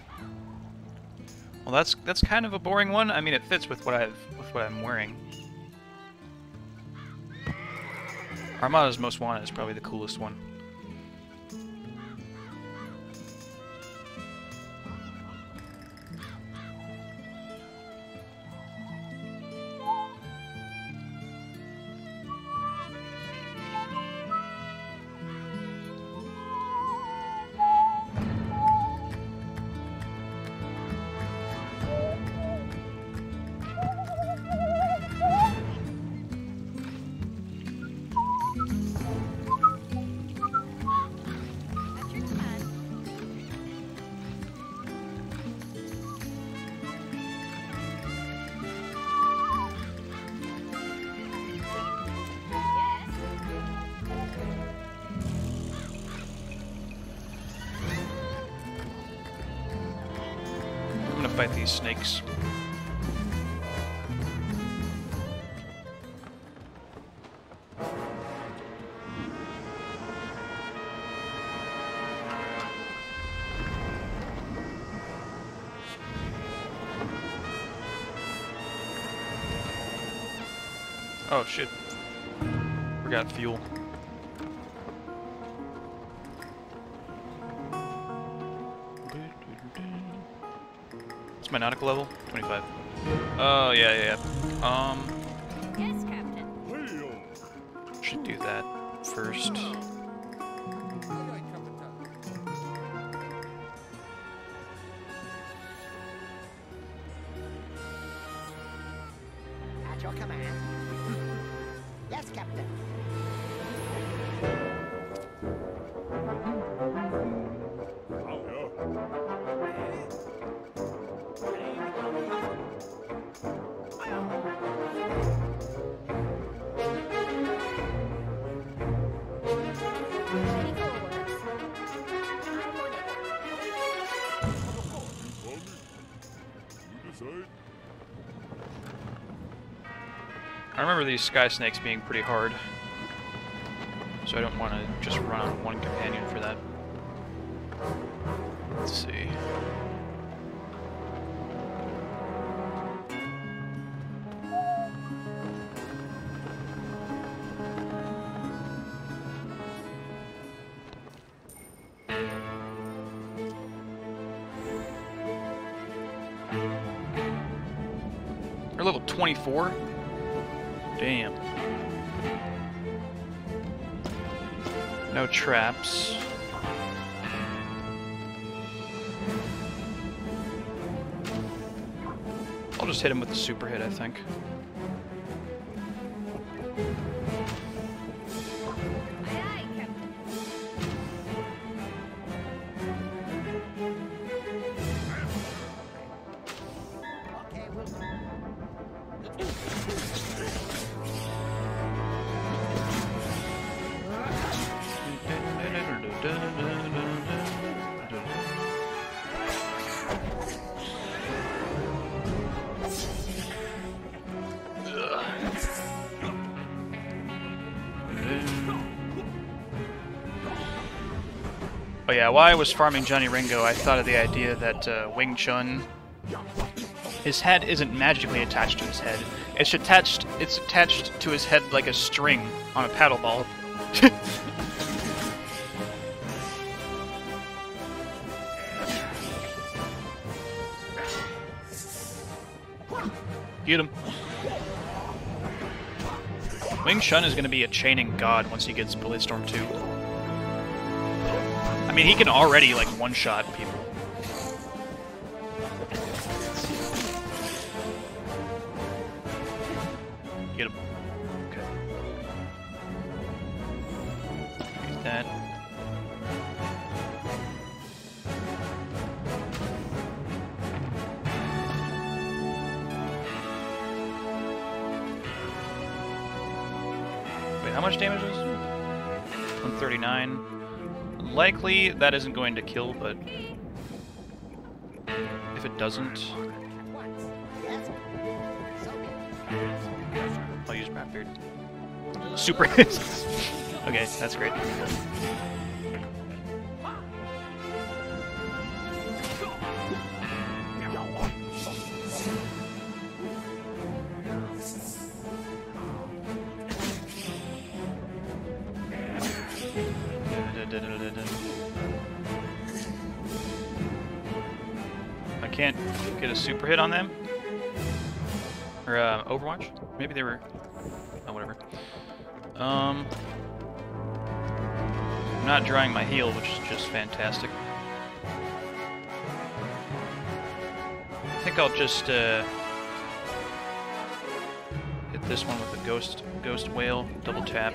Well, that's that's kind of a boring one. I mean, it fits with what I've with what I'm wearing. Armada's Most Wanted is probably the coolest one. Oh shit. Forgot fuel. What's my nautical level? 25. Oh, yeah, yeah, yeah. Um, Yes, Captain. should do that first. Sky snakes being pretty hard. So I don't want to just run on one companion for that. Let's see. Level 24? No traps. I'll just hit him with the super hit, I think. While I was farming Johnny Ringo, I thought of the idea that uh, Wing Chun, his head isn't magically attached to his head. It's attached. It's attached to his head like a string on a paddle ball. Get him. Wing Chun is going to be a chaining god once he gets Bulletstorm 2. Mean, he can already, like, one-shot people. 139. Likely that isn't going to kill, but if it doesn't, I'll use Map Super hits. okay, that's great. Hit on them. Or uh, Overwatch? Maybe they were. Oh, whatever. Um, I'm not drawing my heal, which is just fantastic. I think I'll just uh, hit this one with a ghost ghost whale, double tap.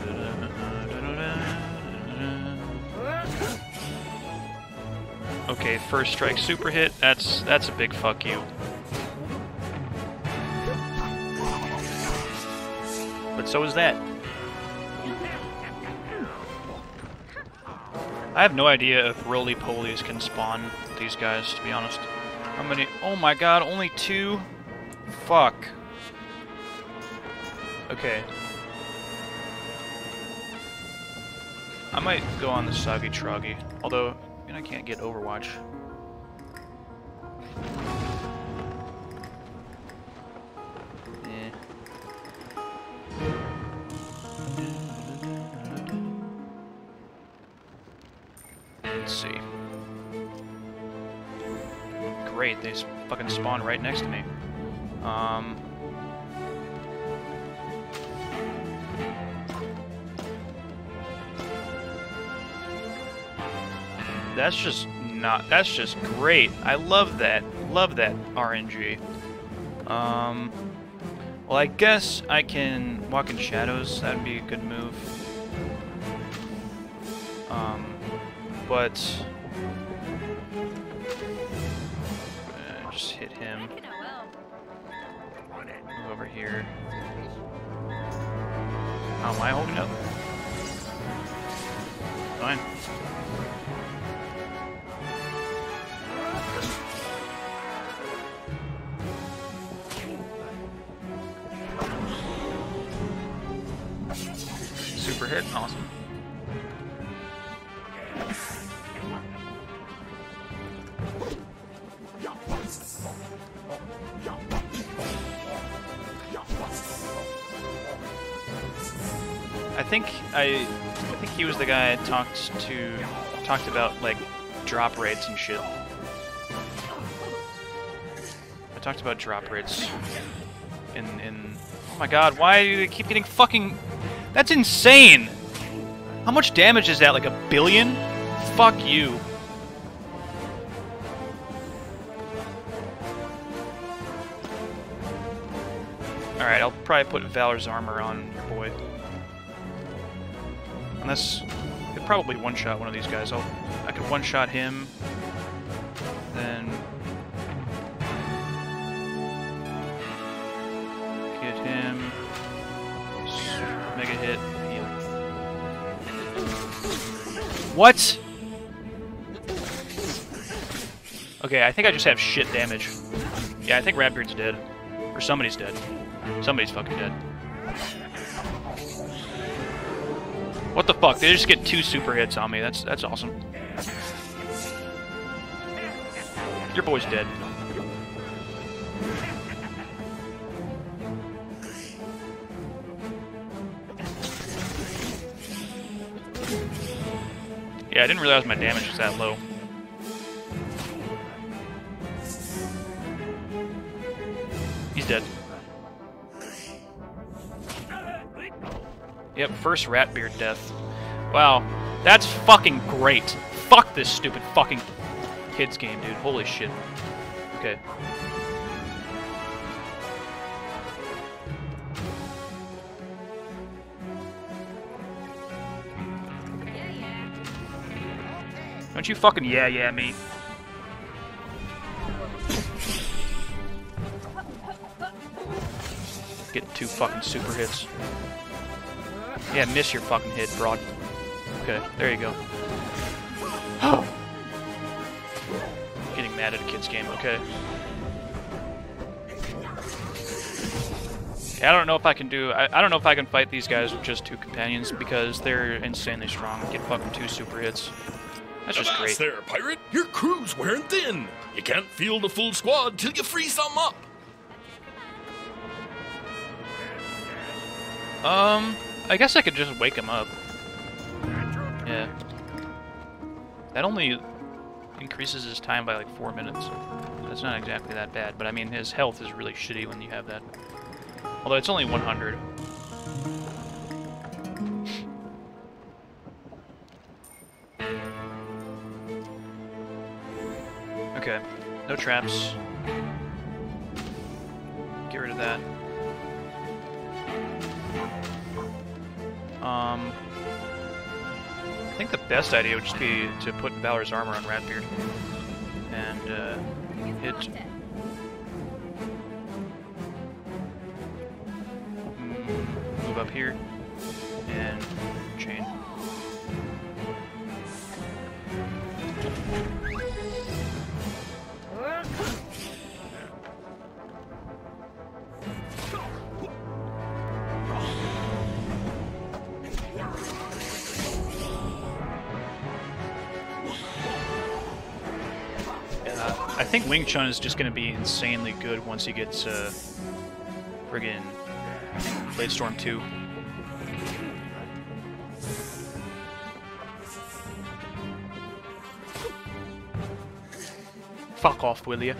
Okay, first strike super hit. That's that's a big fuck you. But so is that. I have no idea if roly-polies can spawn these guys, to be honest. How many? Oh my god, only two? Fuck. Okay. I might go on the Soggy Troggy, although I, can't get Overwatch. Let's see. Great, they fucking spawn right next to me. Um. That's just not. That's just great. I love that. Love that RNG. Um. Well, I guess I can walk in shadows. That'd be a good move. Um. But. Uh, just hit him. Move over here. How am I holding up? Talked to, talked about like drop rates and shit. I talked about drop rates in in. Oh my god! Why do they keep getting fucking? That's insane. How much damage is that? Like a billion? Fuck you. Alright, I'll probably put Valor's armor on your boy. Unless... Probably one-shot one of these guys. I'll, I could one-shot him. Then... Get him. Mega hit. Heal. What? Okay, I think I just have shit damage. Yeah, I think Ratbeard's dead. Or somebody's dead. Somebody's fucking dead. What the fuck? They just get two super hits on me. That's that's awesome. Your boy's dead. Yeah, I didn't realize my damage was that low. He's dead. Yep, first Ratbeard death. Wow, that's fucking great. Fuck this stupid fucking kids game, dude. Holy shit. Okay. Don't you fucking yeah yeah me. Get two fucking super hits. Yeah, miss your fucking hit, broad. Okay, there you go. Getting mad at a kid's game, okay. okay. I don't know if I can do... I, I don't know if I can fight these guys with just two companions, because they're insanely strong. Get fucking two super hits. That's just Avast great. there, pirate! Your crew's wearing thin! You can't field a full squad till you free some up! Um, I guess I could just wake him up. Yeah. That only increases his time by like four minutes. That's not exactly that bad, but I mean his health is really shitty when you have that. Although it's only 100. Okay, no traps. Get rid of that. Um, I think the best idea would just be to put Valor's armor on Ratbeard. And, uh, hit... Mm, Move up here. And Wing Chun is just going to be insanely good once he gets uh, friggin' Blade Storm 2. Fuck off, will ya?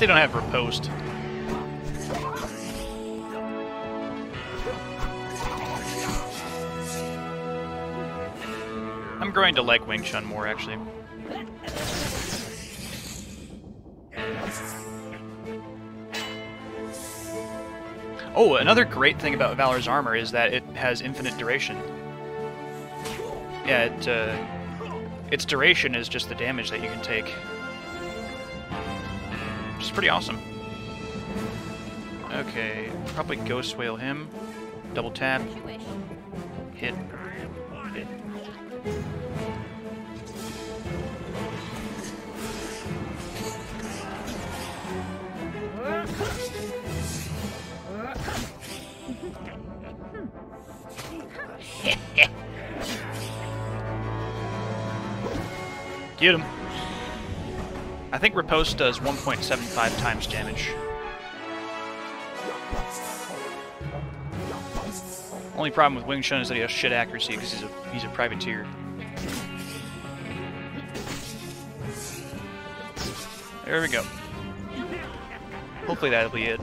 They don't have riposte. I'm growing to like Wing Chun more, actually. Oh, another great thing about Valor's armor is that it has infinite duration. Yeah, it, uh, its duration is just the damage that you can take. Pretty awesome. Okay, probably Ghost Whale him. Double tap. Hit. Hit. Get him. I think Riposte does 1.75 times damage. Only problem with Wing Chun is that he has shit accuracy because he's a he's a privateer. There we go. Hopefully that'll be it.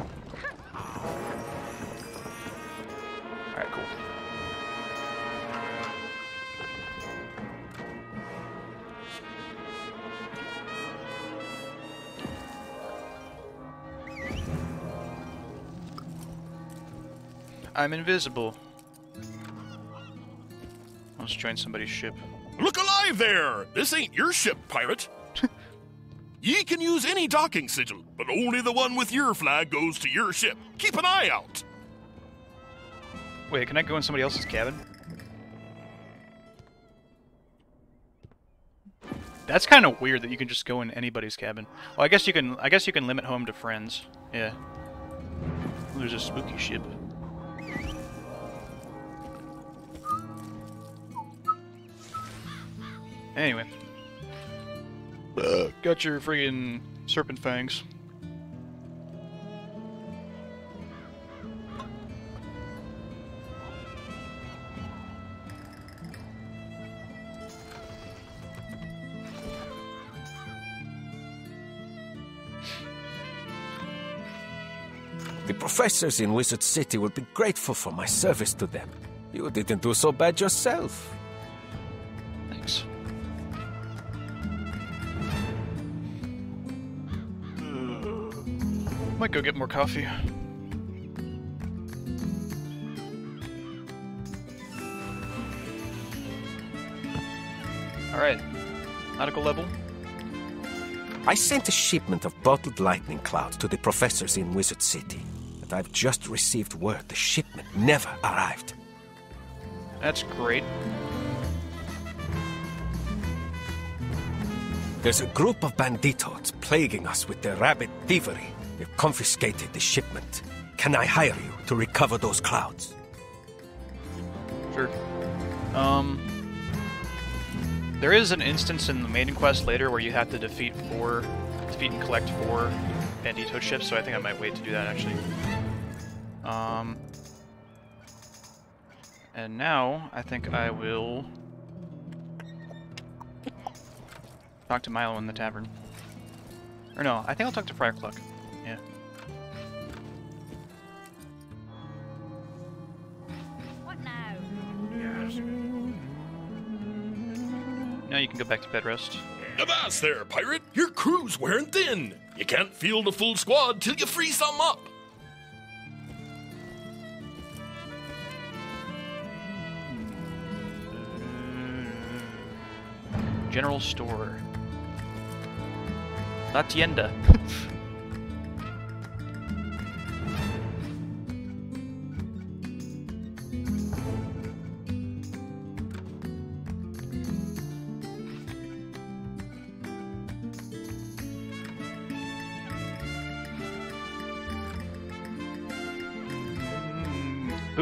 I'm invisible. Let's join somebody's ship. Look alive there! This ain't your ship, pirate. Ye can use any docking sigil, but only the one with your flag goes to your ship. Keep an eye out. Wait, can I go in somebody else's cabin? That's kind of weird that you can just go in anybody's cabin. Well, I guess you can. I guess you can limit home to friends. Yeah. There's a spooky ship. Anyway. Uh, got your friggin' serpent fangs. The professors in Wizard City would be grateful for my service to them. You didn't do so bad yourself. Go get more coffee. Alright. Nautical level. I sent a shipment of bottled lightning clouds to the professors in Wizard City, but I've just received word the shipment never arrived. That's great. There's a group of banditos plaguing us with their rabid thievery. They've confiscated the shipment. Can I hire you to recover those clouds? Sure. Um, there is an instance in the maiden quest later where you have to defeat four, defeat and collect four bandito ships. So I think I might wait to do that actually. Um, and now I think I will talk to Milo in the tavern. Or no, I think I'll talk to Friar Cluck. Yeah. What now? Now you can go back to bed rest. Avast there, pirate! Your crew's wearing thin. You can't field a full squad till you free some up. General store. La tienda.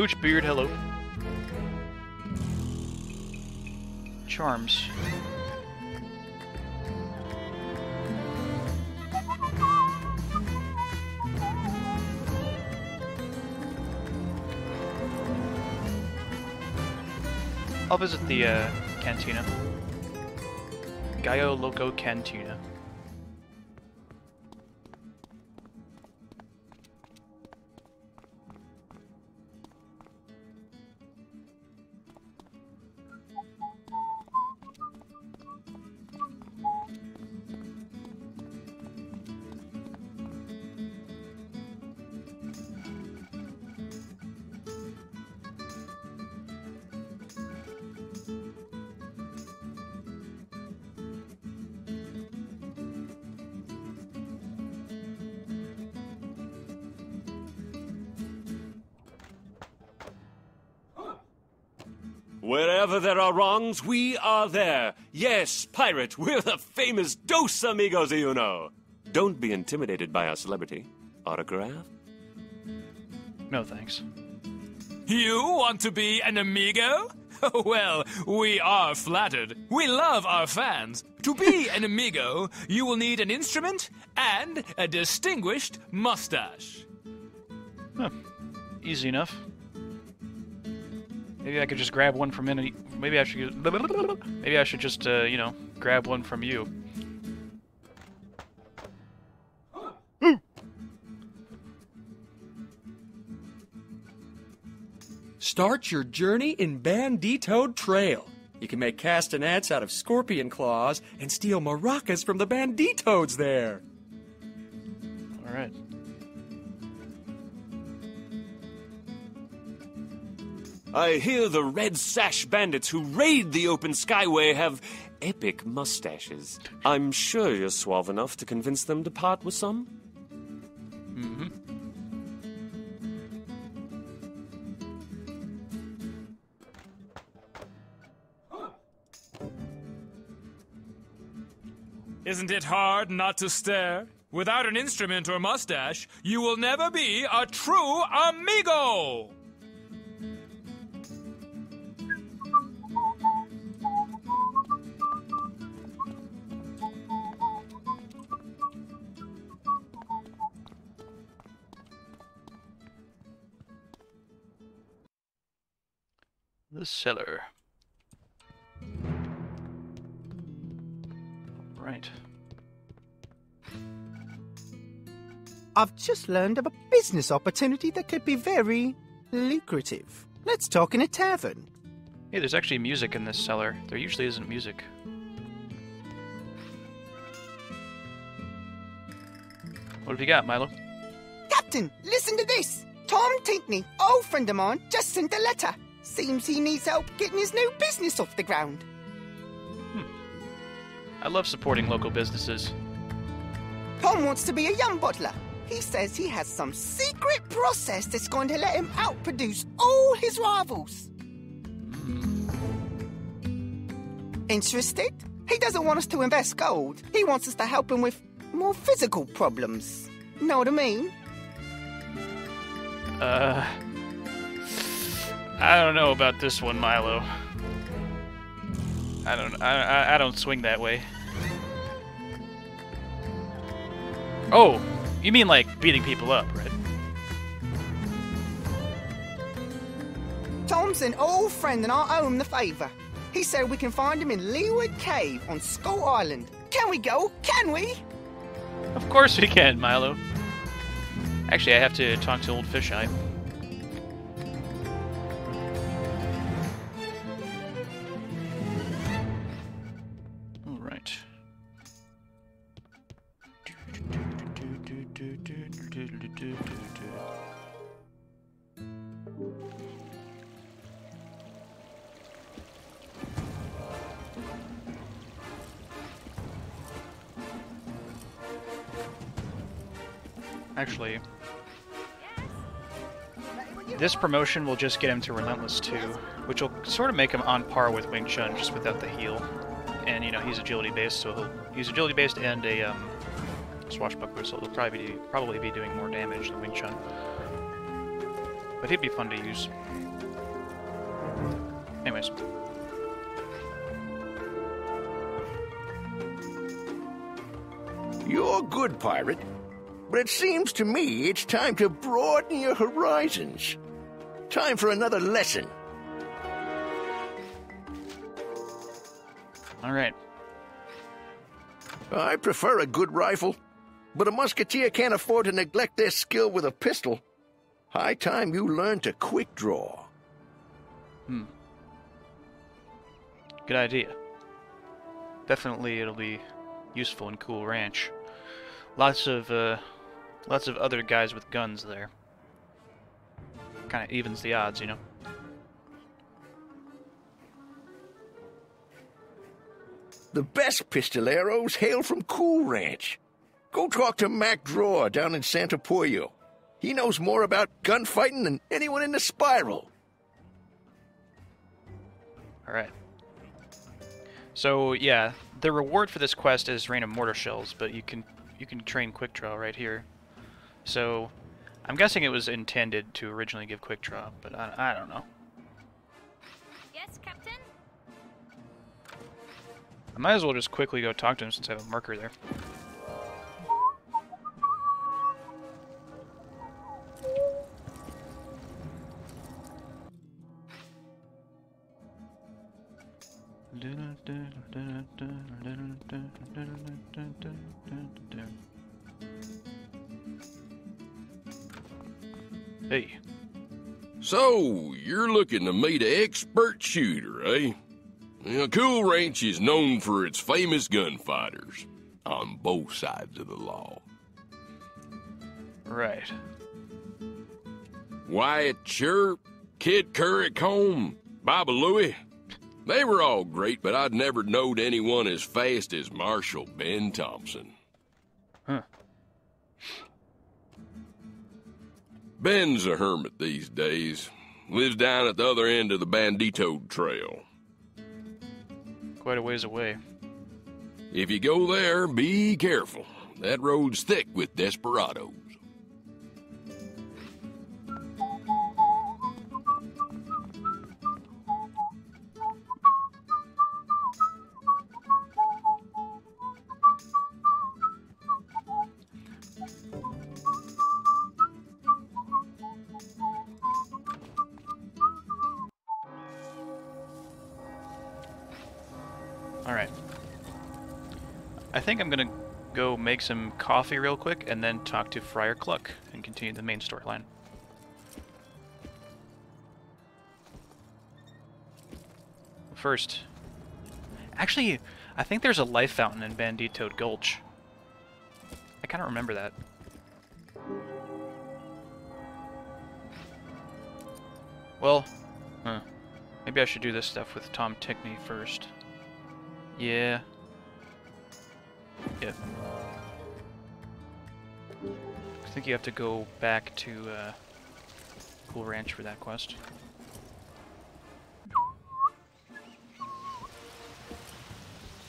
Booch Beard, hello. Charms. I'll visit the uh, cantina. Gallo Loco Cantina. Wrongs, we are there. Yes, pirate, we're the famous Dos Amigos you know. Don't be intimidated by our celebrity. Autograph? No thanks. You want to be an amigo? well, we are flattered. We love our fans. To be an amigo, you will need an instrument and a distinguished mustache. Huh. Easy enough. Maybe I could just grab one from any. Maybe I should. Maybe I should just, uh, you know, grab one from you. Start your journey in Banditoed Trail. You can make castanets out of scorpion claws and steal maracas from the banditoads there. All right. I hear the Red Sash bandits who raid the open skyway have epic mustaches. I'm sure you're suave enough to convince them to part with some. Mm-hmm. Isn't it hard not to stare? Without an instrument or mustache, you will never be a true amigo! Cellar. Right. I've just learned of a business opportunity that could be very lucrative. Let's talk in a tavern. Hey, there's actually music in this cellar. There usually isn't music. What have you got, Milo? Captain, listen to this. Tom Tinkney, old friend of mine, just sent a letter. Seems he needs help getting his new business off the ground. I love supporting local businesses. Tom wants to be a young bottler. He says he has some secret process that's going to let him outproduce all his rivals. Interested? He doesn't want us to invest gold. He wants us to help him with more physical problems. Know what I mean? Uh, I don't know about this one, Milo. I don't. I, I, I don't swing that way. Oh, you mean like beating people up, right? Tom's an old friend and I owe him the favour. He said we can find him in Leeward Cave on Skull Island. Can we go? Can we? Of course we can, Milo. Actually, I have to talk to old Fisheye. This promotion will just get him to Relentless 2, which will sort of make him on par with Wing Chun, just without the heal. And, you know, he's agility based, so he'll he's agility based and a um, swashbuckler, so he'll probably be, probably be doing more damage than Wing Chun. But he'd be fun to use. Anyways. You're good pirate, but it seems to me it's time to broaden your horizons. Time for another lesson. All right. I prefer a good rifle, but a musketeer can't afford to neglect their skill with a pistol. High time you learn to quick draw. Hmm. Good idea. Definitely it'll be useful in Cool Ranch. Lots of, uh, lots of other guys with guns there. Kind of evens the odds, you know? The best pistoleros hail from Cool Ranch. Go talk to Mac Drawer down in Santo Pollo. He knows more about gunfighting than anyone in the Spiral. Alright. So, yeah, the reward for this quest is Rain of Mortar Shells, but you can you can train Quick Draw right here. So, I'm guessing it was intended to originally give Quick Draw, but I, I don't know. Yes, Captain? I might as well just quickly go talk to him since I have a marker there. Hey. So, you're looking to meet an expert shooter, eh? Well, Cool Ranch is known for its famous gunfighters on both sides of the law. Right. Wyatt Chirp, Kid Currycomb, Baba Looey. They were all great, but I'd never knowed anyone as fast as Marshal Ben Thompson. Huh. Ben's a hermit these days. Lives down at the other end of the Bandito Trail. Quite a ways away. If you go there, be careful. That road's thick with desperados. Make some coffee real quick and then talk to Friar Cluck and continue the main storyline. First, actually, I think there's a life fountain in Banditoed Gulch. I kind of remember that. Well, huh. Maybe I should do this stuff with Tom Tickney first. Yeah. Yep. I think you have to go back to uh, Cool Ranch for that quest.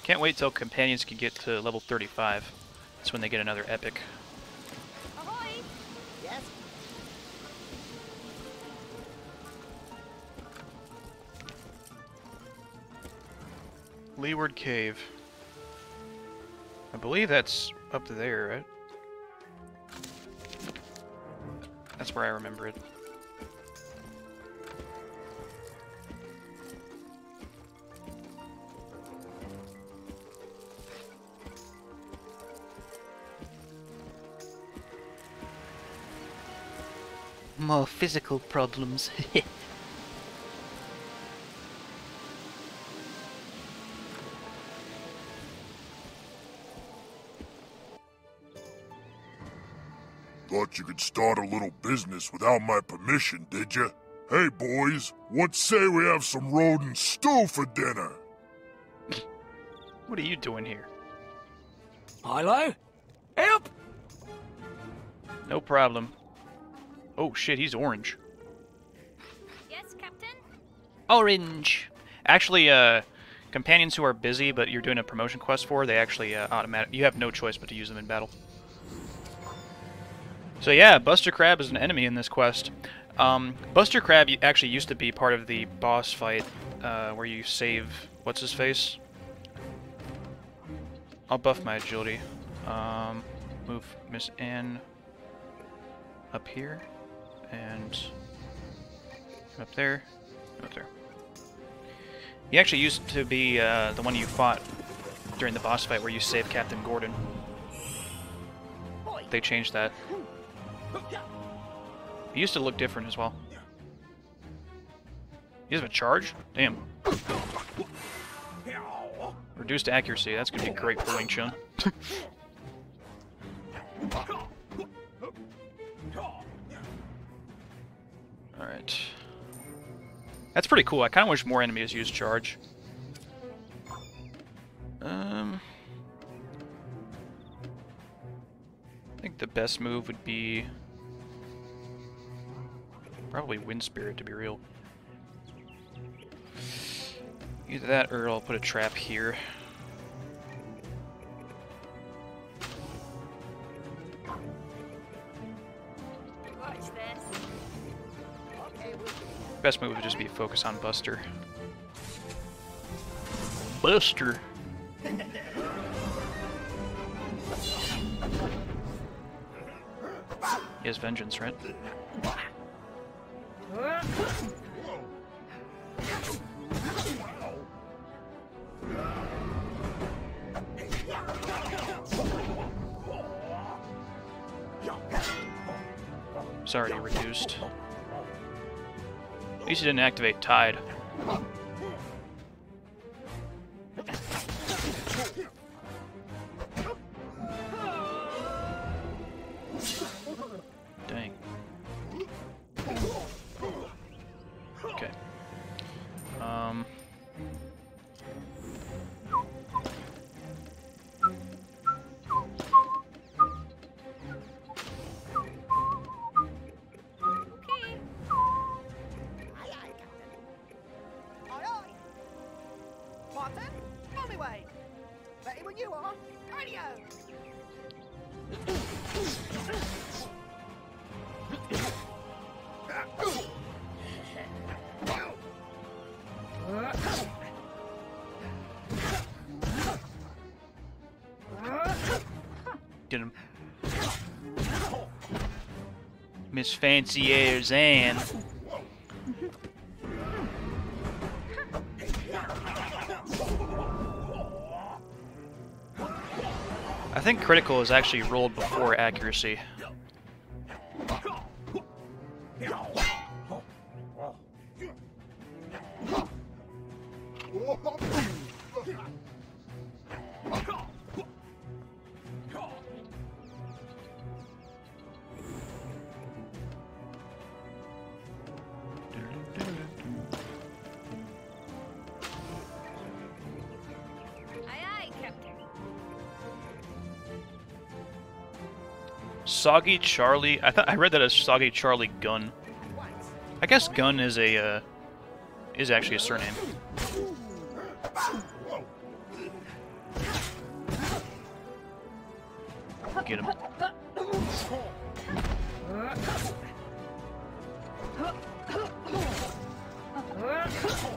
Can't wait till companions can get to level 35. That's when they get another epic. Yes. Leeward Cave. I believe that's up there, right? That's where I remember it. More physical problems. Thought you could start a little business without my permission, did you? Hey, boys, what say we have some rodent stew for dinner? what are you doing here? Hello? Help! No problem. Oh shit, he's orange. Yes, Captain? Orange! Actually, uh, companions who are busy but you're doing a promotion quest for, they actually uh, automatic. You have no choice but to use them in battle. So yeah, Buster Crab is an enemy in this quest. Um, Buster Crab actually used to be part of the boss fight uh, where you save what's his face. I'll buff my agility. Um, move Miss Anne up here and up there, up there. He actually used to be uh, the one you fought during the boss fight where you saved Captain Gordon. They changed that. He used to look different as well. He has a charge? Damn. Reduced accuracy, that's gonna be great for Wing Chun. Alright. That's pretty cool. I kinda wish more enemies used charge. Um... I think the best move would be... Probably Wind Spirit, to be real. Either that or I'll put a trap here. Best move would just be focus on Buster. Buster. He has vengeance, right? It's already reduced. At least he didn't activate Tide. Fancy Airs Ann. I think critical is actually rolled before accuracy. Soggy Charlie. I thought I read that as Soggy Charlie Gun. I guess Gun is a uh, is actually a surname. Get him.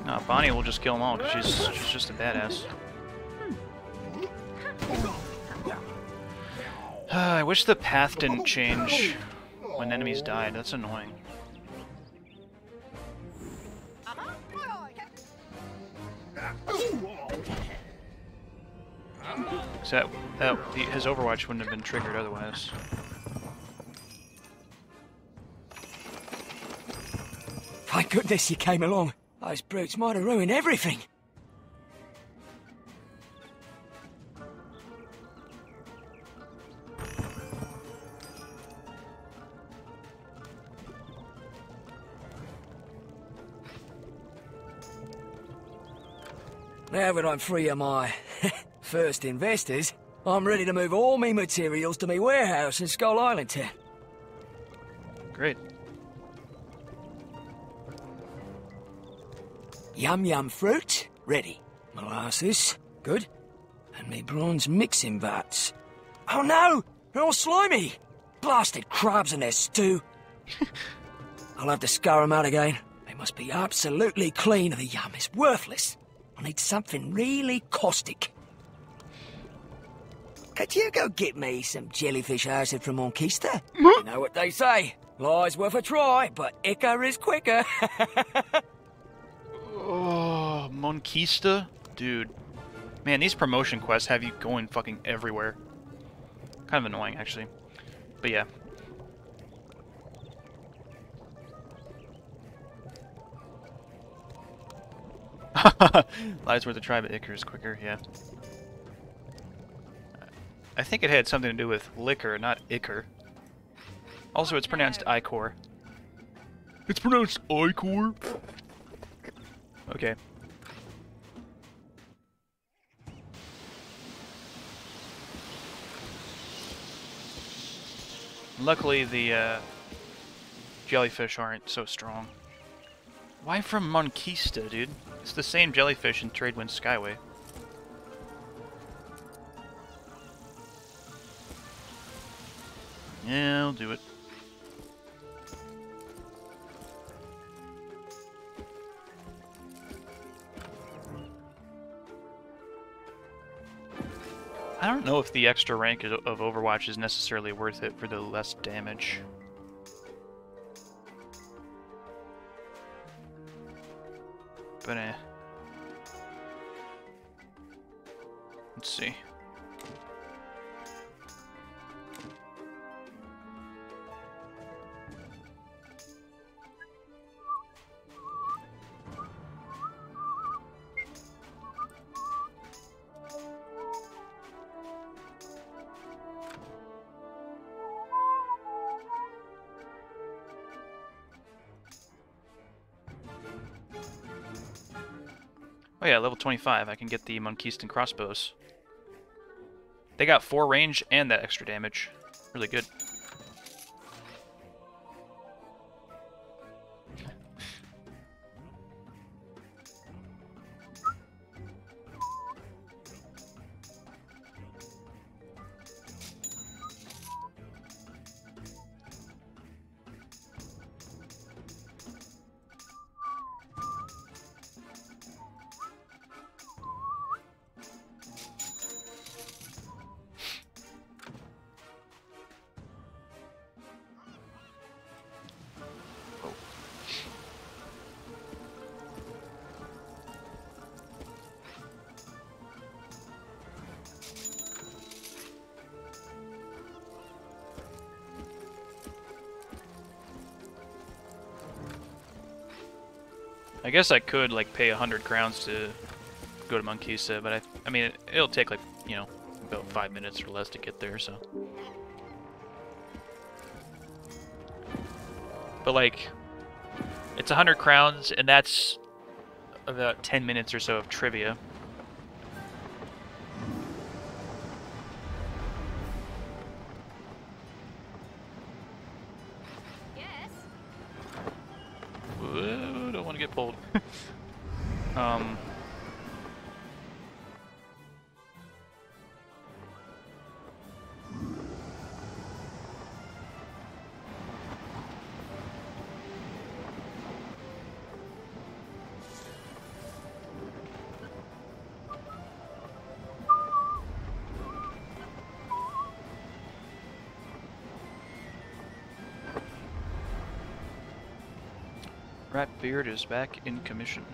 No, Bonnie will just kill them all because she's she's just a badass. Path didn't change when enemies died. That's annoying. So that, that the, his Overwatch wouldn't have been triggered otherwise. Thank goodness you came along. Those brutes might have ruined everything. Now that I'm free of my first investors, I'm ready to move all me materials to me warehouse in Skull Island town. Great. Yum yum fruit, ready. Molasses, good. And me bronze mixing vats. Oh no! They're all slimy! Blasted crabs in their stew. I'll have to scour 'em out again. They must be absolutely clean or the yum is worthless. I need something really caustic. Could you go get me some jellyfish acid from Monquista? you know what they say. Lie's worth a try, but icker is quicker. Oh, Monquista? Dude. Man, these promotion quests have you going fucking everywhere. Kind of annoying, actually. But yeah. Lies worth a try, but Icar is quicker, yeah. I think it had something to do with liquor, not Icar. Also, it's pronounced Icor. It's pronounced Icor? Okay. Luckily, the uh, jellyfish aren't so strong. Why from Monquista, dude? It's the same jellyfish in Tradewind Skyway. Yeah, I'll do it. I don't know if the extra rank of of Overwatch is necessarily worth it for the less damage. Let's see. 25, I can get the Monquistan crossbows. They got 4 range and that extra damage. Really good. Guess I could like pay a hundred crowns to go to Monquista, but I, I mean, it, it'll take like you know about five minutes or less to get there. So, but like, it's a hundred crowns, and that's about ten minutes or so of trivia. Ratbeard is back in commission.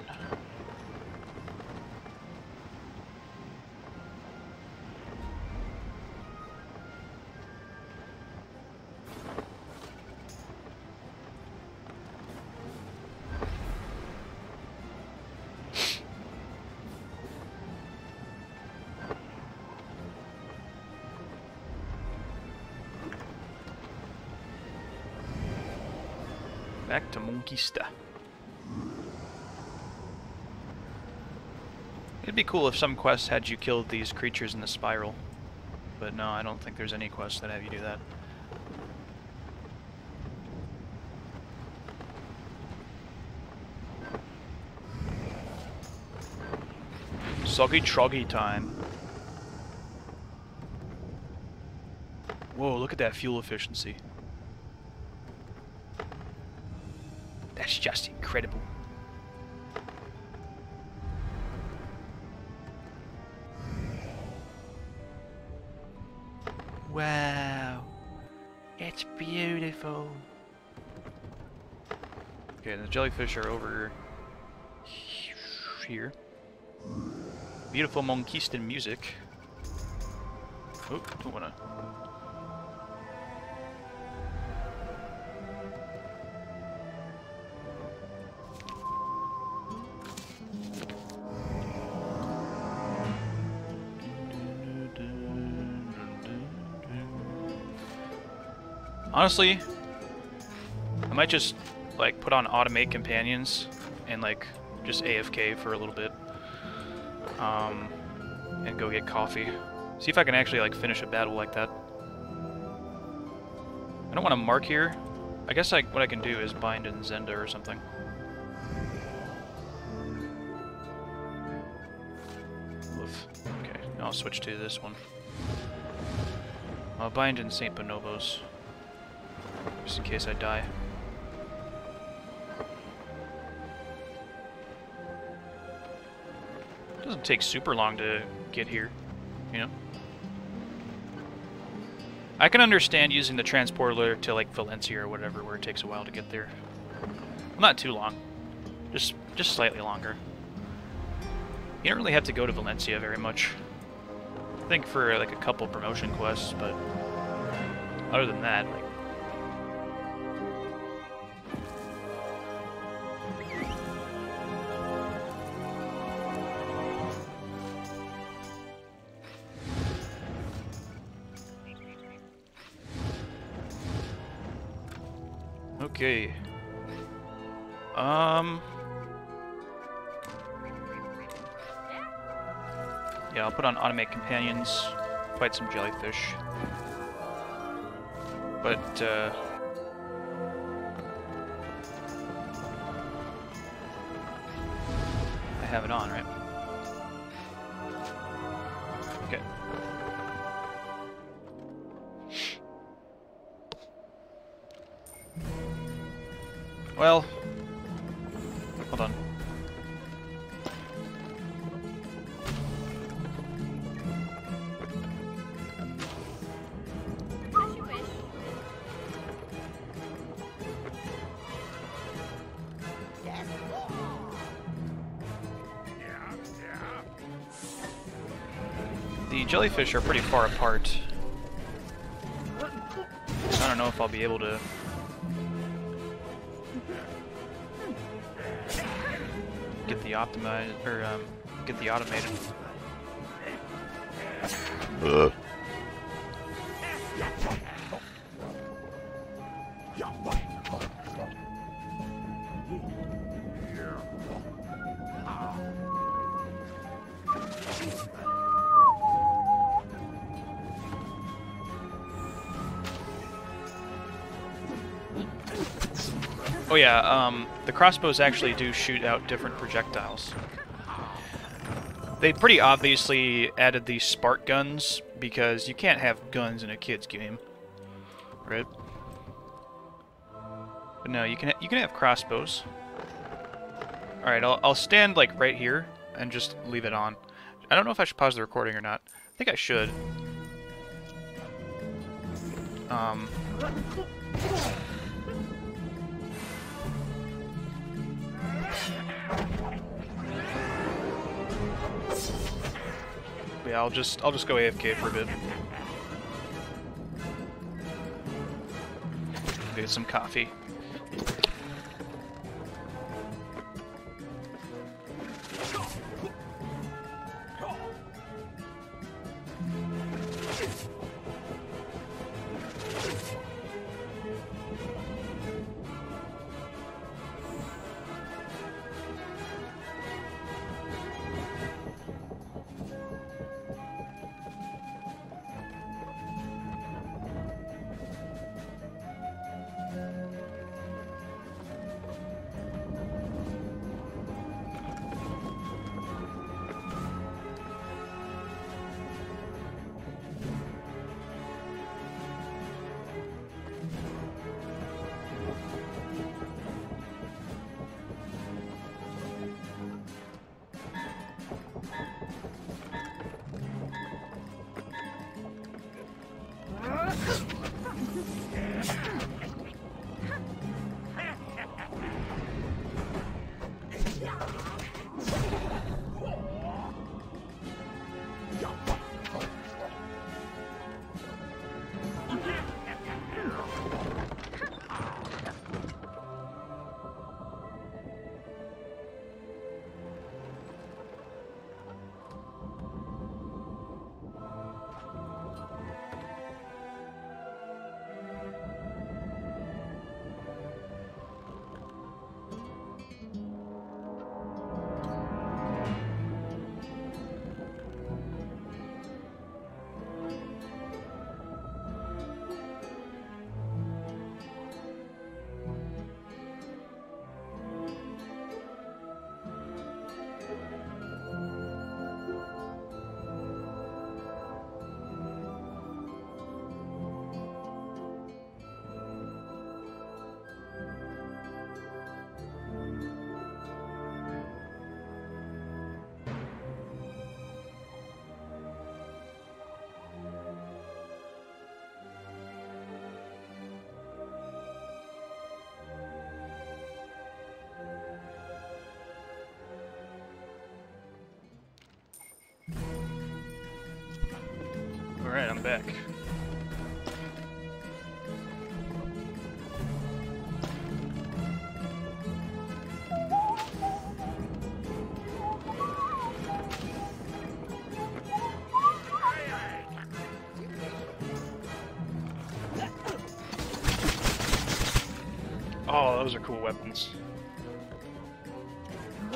Back to Monquista. It'd be cool if some quests had you kill these creatures in the spiral. But no, I don't think there's any quests that have you do that. Soggy troggy time. Whoa, look at that fuel efficiency. That's just incredible. Okay, the jellyfish are over here. Beautiful Monquistan music. Oh, don't wanna. Honestly, I might just like put on automate companions and like just AFK for a little bit. Um, and go get coffee. See if I can actually like finish a battle like that. I don't want to mark here. I guess like what I can do is bind in Zenda or something. Oof. Okay, I'll switch to this one. I'll bind in St. Bonobos. Just in case I die. Take super long to get here, you know? I can understand using the transporter to like Valencia or whatever where it takes a while to get there. Not too long. Just just slightly longer. You don't really have to go to Valencia very much. I think for like a couple promotion quests, but other than that, like Automate companions, fight some jellyfish. But, uh... I have it on, right? Jellyfish are pretty far apart. I don't know if I'll be able to get the optimized or um, get the automated. Ugh. Yeah, um, the crossbows actually do shoot out different projectiles. They pretty obviously added these spark guns because you can't have guns in a kid's game, right? But no, you can you can have crossbows. All right, I'll I'll stand like right here and just leave it on. I don't know if I should pause the recording or not. I think I should. Um. Yeah, I'll just I'll just go AFK for a bit. Get some coffee. I'm back. Oh, those are cool weapons.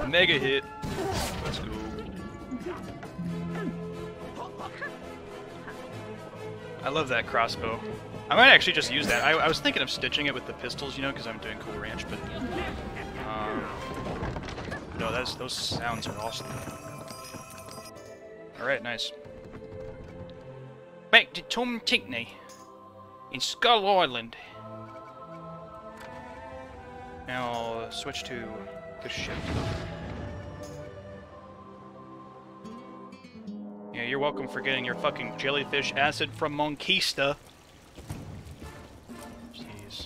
Mega hit. Let's go. I love that crossbow. I might actually just use that. I, I was thinking of stitching it with the pistols, you know, because I'm doing Cool Ranch, but... Um, no, that's, those sounds are awesome. Alright, nice. Back to Tom Tinkney in Skull Island. Now I'll switch to the ship. Welcome for getting your fucking jellyfish acid from Monquista. Jeez.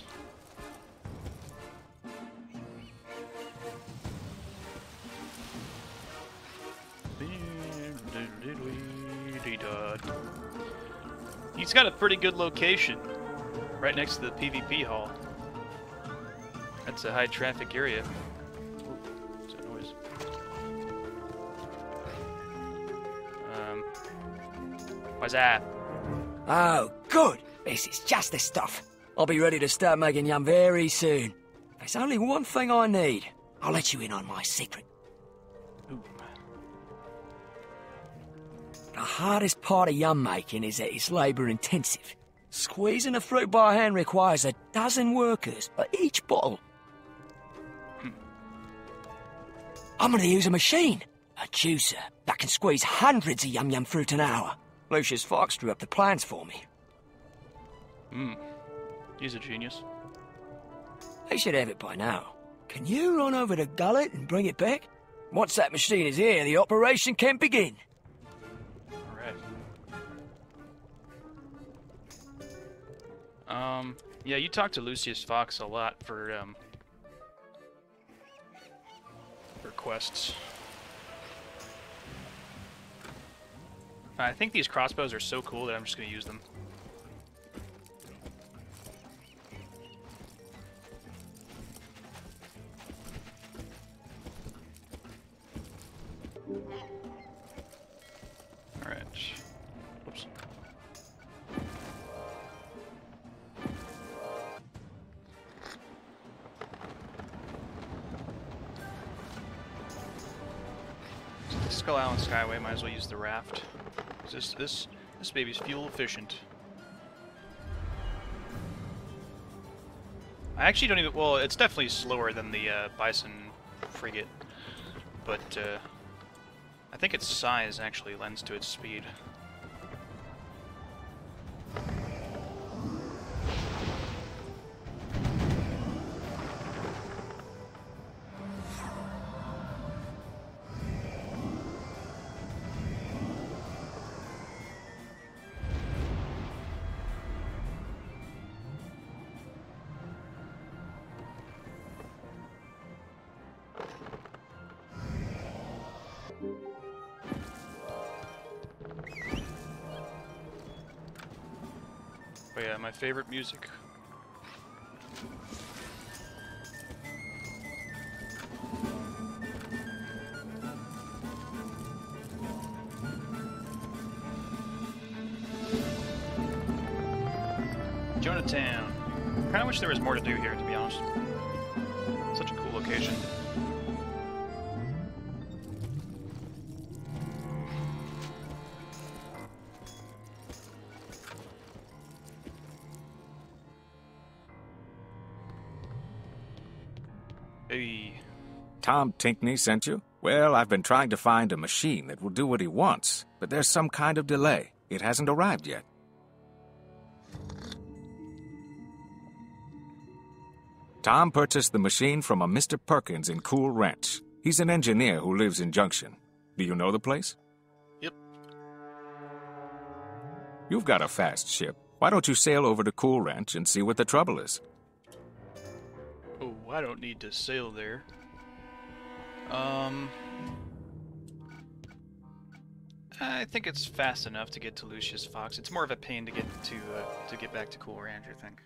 He's got a pretty good location. Right next to the PvP hall. That's a high traffic area. That? Oh, good. This is just the stuff. I'll be ready to start making yum very soon. There's only one thing I need. I'll let you in on my secret. The hardest part of yum making is that it's labour intensive. Squeezing a fruit by hand requires a dozen workers for each bottle. I'm gonna use a machine, a juicer, that can squeeze hundreds of yum yum fruit an hour. Lucius Fox drew up the plans for me. Hmm. He's a genius. They should have it by now. Can you run over to Gullet and bring it back? Once that machine is here, the operation can begin. Alright. Um, yeah, you talked to Lucius Fox a lot for, um, for I think these crossbows are so cool that I'm just gonna use them. Alright. Skull Island Skyway, might as well use the raft. This this this baby's fuel efficient. I actually don't even. Well, it's definitely slower than the uh, Bison frigate, but uh, I think its size actually lends to its speed. Favorite music. Jonatown. Kind of wish there was more to do here, to be honest. Such a cool location. Tom Tinkney sent you? Well, I've been trying to find a machine that will do what he wants, but there's some kind of delay. It hasn't arrived yet. Tom purchased the machine from a Mr. Perkins in Cool Ranch. He's an engineer who lives in Junction. Do you know the place? Yep. You've got a fast ship. Why don't you sail over to Cool Ranch and see what the trouble is? Oh, I don't need to sail there. Um, I think it's fast enough to get to Lucius Fox. It's more of a pain to get to uh, to get back to Cool Ranch, I think.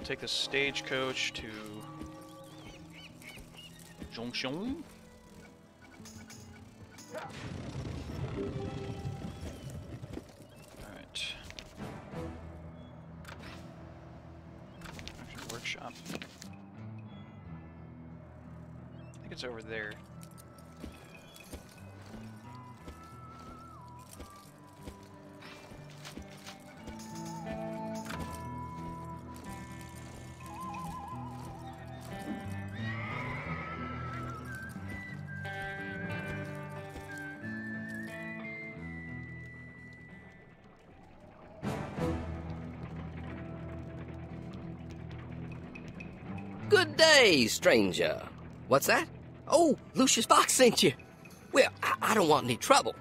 I'll take the stagecoach to Jonction. Alright. Workshop. I think it's over there. Day, stranger. What's that? Oh, Lucius Fox sent you. Well, I, I don't want any trouble.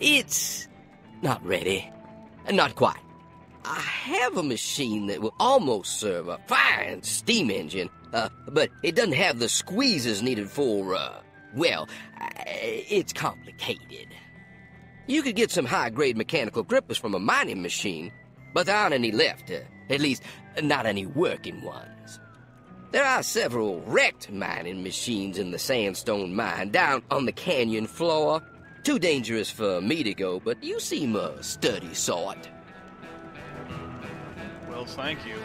It's not ready. Not quite. I have a machine that will almost serve a fine steam engine, uh, but it doesn't have the squeezes needed for, uh, well, uh, it's complicated. You could get some high grade mechanical grippers from a mining machine, but there aren't any left, uh, at least not any working ones. There are several wrecked mining machines in the sandstone mine down on the canyon floor. Too dangerous for me to go, but you seem a sturdy sort. Well, thank you.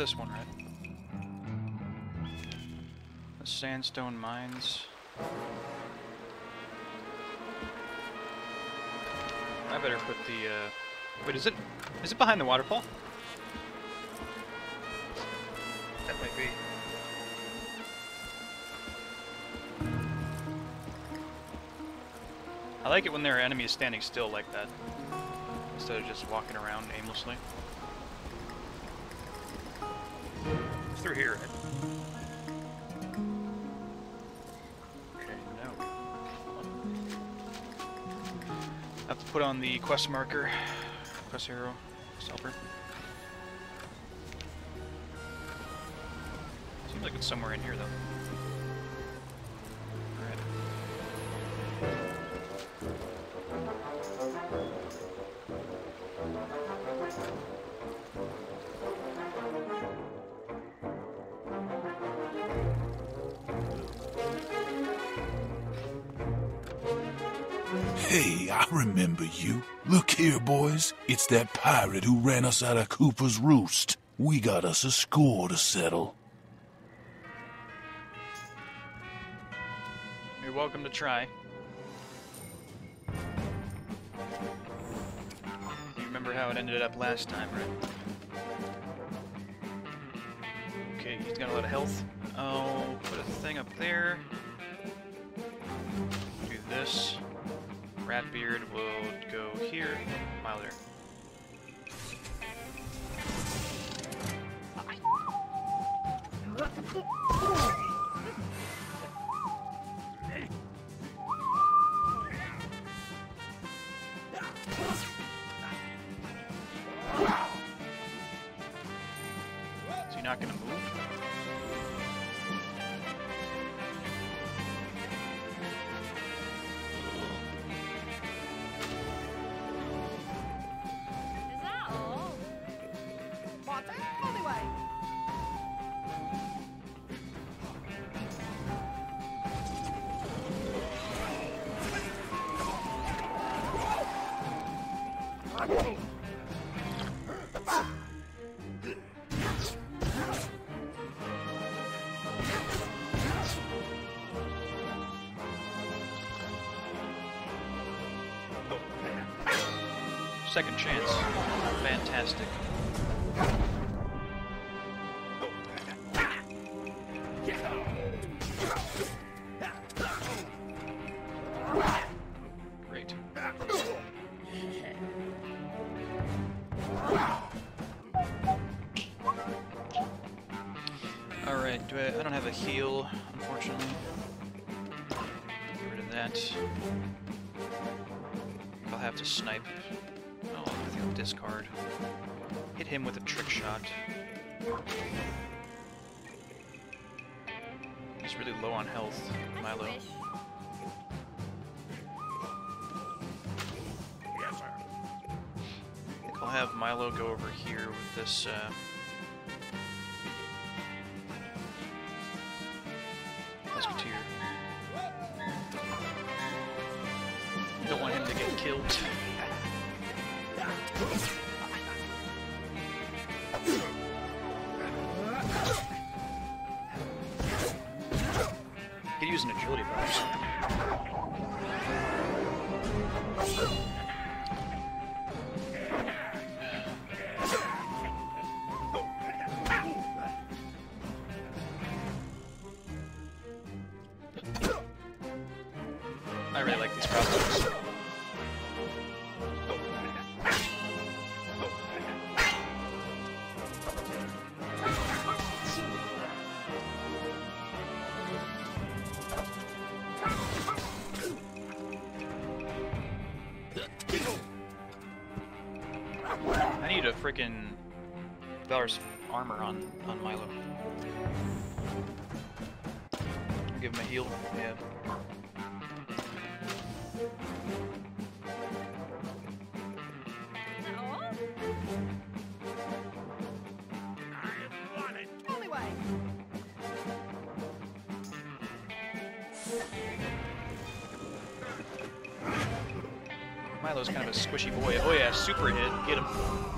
This one, right? The sandstone mines. I better put the, uh... Wait, is it... Is it behind the waterfall? That might be. I like it when their enemy is standing still like that. Instead of just walking around aimlessly. Through here? Okay, no. have to put on the quest marker. Quest hero. Helper. Seems like it's somewhere in here, though. It's that pirate who ran us out of Cooper's Roost. We got us a score to settle. You're welcome to try. You remember how it ended up last time, right? Okay, he's got a lot of health. I'll put a thing up there. Do this. Ratbeard will go here. While not gonna move? Snipe. Oh, I think I'll discard. Hit him with a trick shot. He's really low on health, Milo. I think I'll have Milo go over here with this, uh... Musketeer. Don't want him to get killed. Freaking Valor's armor on on Milo. Give him a heal. Yeah. Milo's kind of a squishy boy. Oh yeah, super hit. Get him.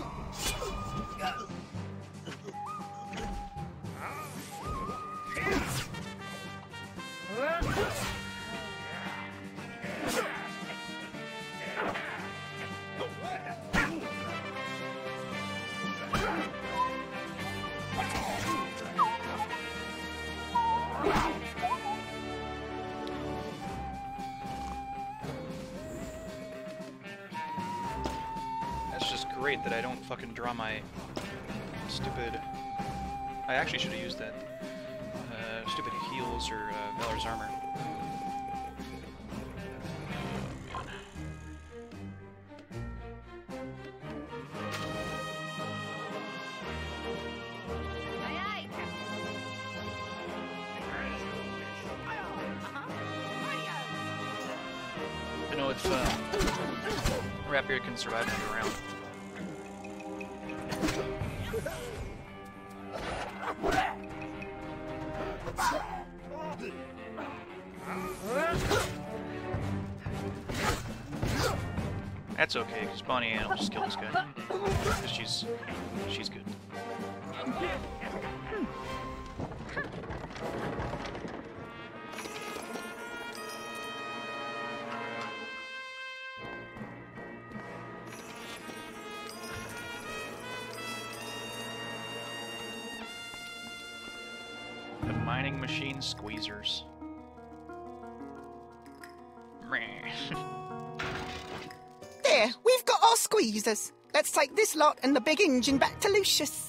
That's just great that I don't fucking draw my stupid... I actually should have used that. Uh, stupid heals or uh, Valor's armor. Can survive another round. That's okay, because Bonnie Anne will just kill this guy. 'Cause she's she's good. Machine squeezers. There, we've got our squeezers. Let's take this lot and the big engine back to Lucius.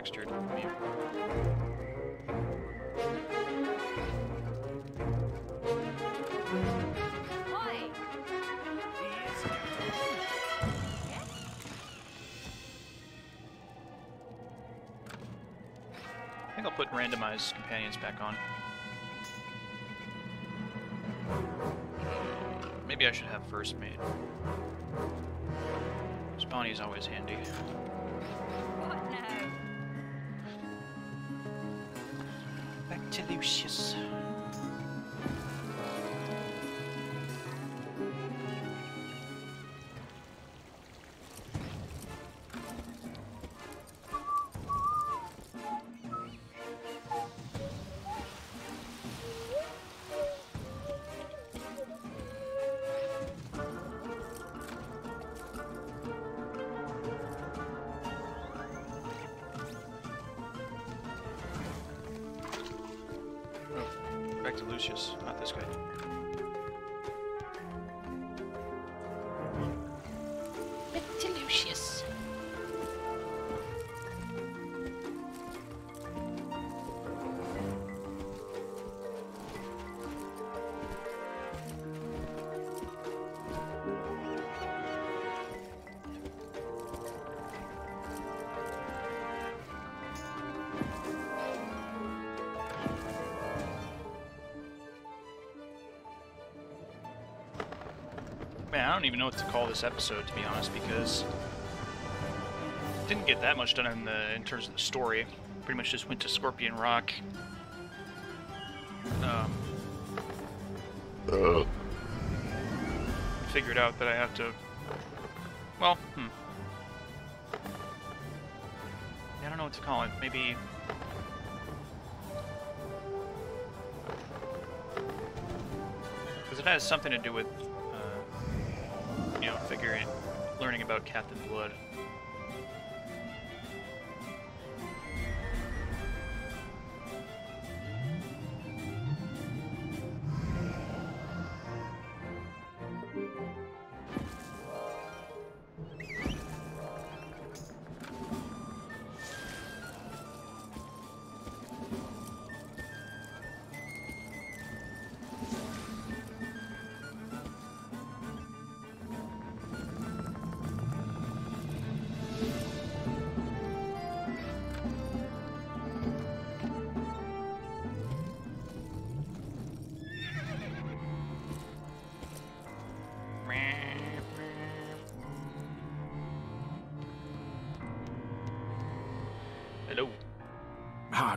Textured view. I think I'll put randomized companions back on. Maybe I should have first mate. is always handy. Back to to Lucius, not Man, I don't even know what to call this episode, to be honest, because didn't get that much done in the in terms of the story. Pretty much just went to Scorpion Rock. Um, figured out that I have to. Well, hmm. I don't know what to call it. Maybe. Because it has something to do with, Captain Blood.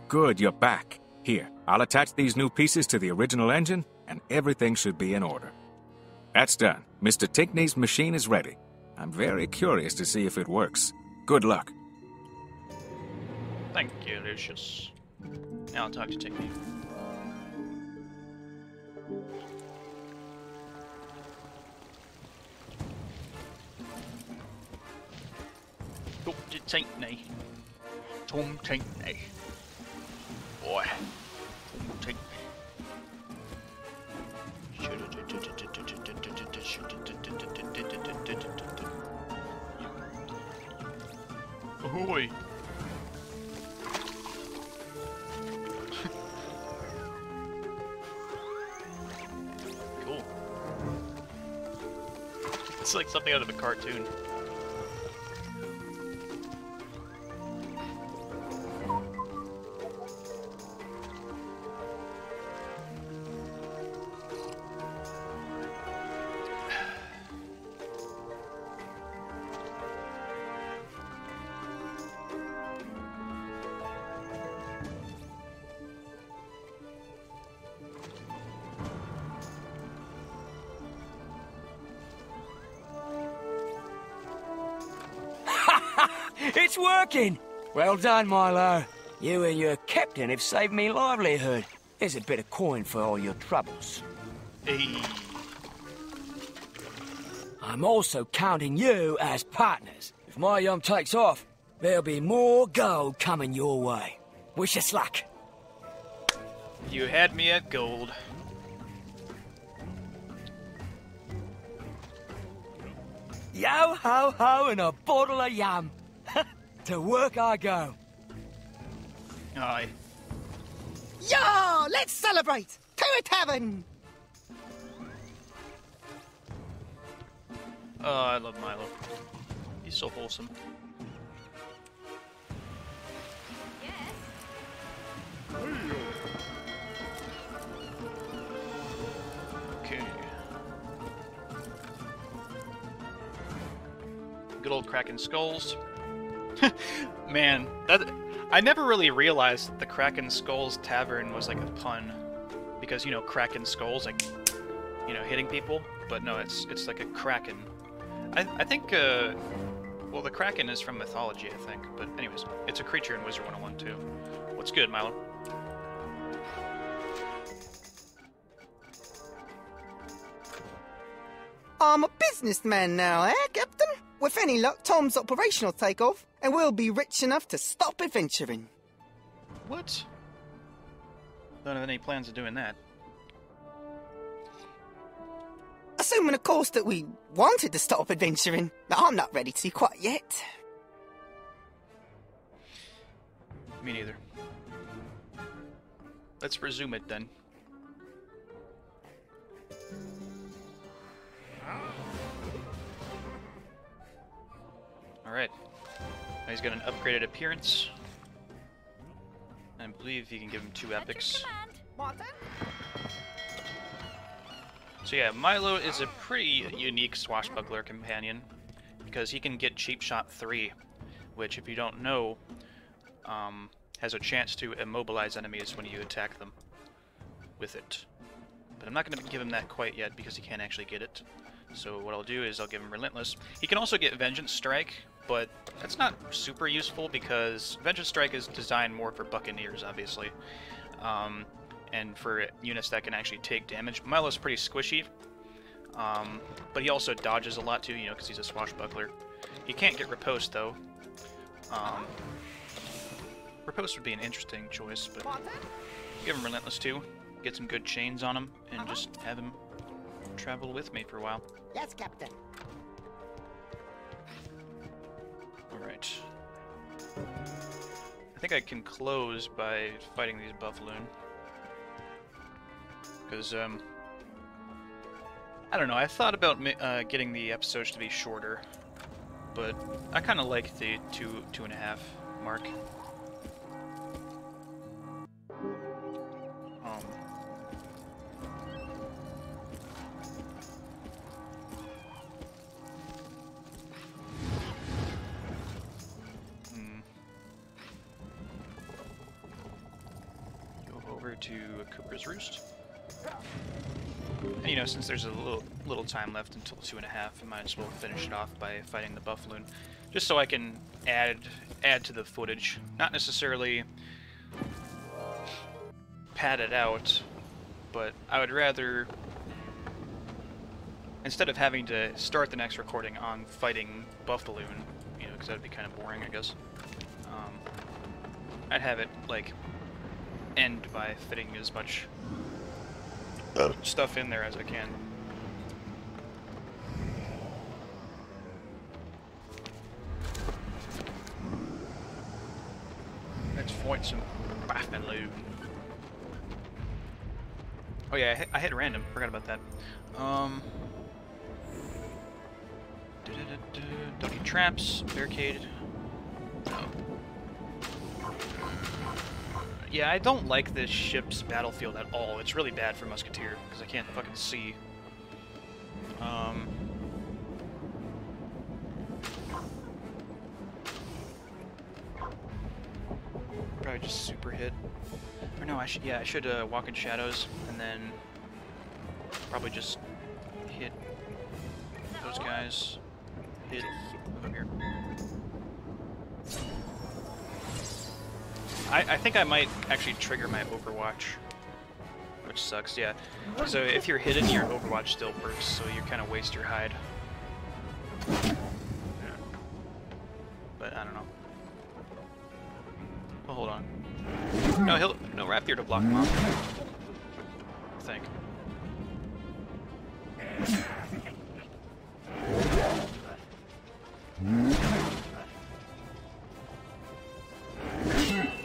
Good, you're back. Here, I'll attach these new pieces to the original engine, and everything should be in order. That's done. Mr. Tinkney's machine is ready. I'm very curious to see if it works. Good luck. Thank you, Lucius. Now I'll talk to Tickney. Dr. Tinkney. Tom Tinkney. Cartoon. It's working! Well done, Milo. You and your captain have saved me livelihood. Here's a bit of coin for all your troubles. Hey. I'm also counting you as partners. If my yum takes off, there'll be more gold coming your way. Wish us luck. You had me at gold. Yo ho ho and a bottle of yum. To work I go. Aye. Yo, let's celebrate! To a tavern! Oh, I love Milo. He's so wholesome. Okay. Good old Kraken Skulls. Man, that I never really realized the Kraken Skulls Tavern was like a pun, because you know Kraken Skulls like you know hitting people, but no, it's it's like a kraken. I I think uh, well the kraken is from mythology, I think, but anyways, it's a creature in Wizard 101 too. What's good, Milo? I'm a businessman now, eh, Captain? With any luck, Tom's operation will take off, and we'll be rich enough to stop adventuring. What? Don't have any plans of doing that. Assuming, of course, that we wanted to stop adventuring. But I'm not ready to quite yet. Me neither. Let's resume it then. Alright. Now he's got an upgraded appearance. I believe you can give him two epics. So yeah, Milo is a pretty unique swashbuckler companion because he can get cheap shot 3, which if you don't know, um, has a chance to immobilize enemies when you attack them with it. But I'm not going to give him that quite yet because he can't actually get it. So what I'll do is I'll give him Relentless. He can also get Vengeance Strike, but that's not super useful because Vengeance Strike is designed more for Buccaneers, obviously. Um, and for units that can actually take damage. Milo's pretty squishy, um, but he also dodges a lot too, you know, because he's a swashbuckler. He can't get Riposte, though. Um, Riposte would be an interesting choice, but give him Relentless too. Get some good chains on him, and just have him travel with me for a while. Yes, Captain. Alright. I think I can close by fighting these Buffaloon. Because, um... I don't know, I thought about uh, getting the episodes to be shorter. But I kind of like the two, two and a half mark. Cooper's Roost. And you know, since there's a little little time left until two and a half, I might as well finish it off by fighting the Buffaloon, just so I can add add to the footage. Not necessarily pad it out, but I would rather instead of having to start the next recording on fighting Buffaloon, you know, because that'd be kind of boring, I guess. Um, I'd have it like end by fitting as much stuff in there as I can. Let's fight some Buffalo. Oh yeah, I hit, I hit random. Forgot about that. Um. Need traps. Barricade. No. Yeah, I don't like this ship's battlefield at all. It's really bad for Musketeer, because I can't fucking see. Um... Probably just super hit. Or no, I should, yeah, I should uh, walk in shadows, and then probably just hit those guys. Hit, here. I, I think I might actually trigger my Overwatch, which sucks, yeah. So if you're hidden, your Overwatch still works, so you kind of waste your hide. Yeah. But I don't know. Oh, hold on. No, he'll no Rapier to block him off. I think. Alright.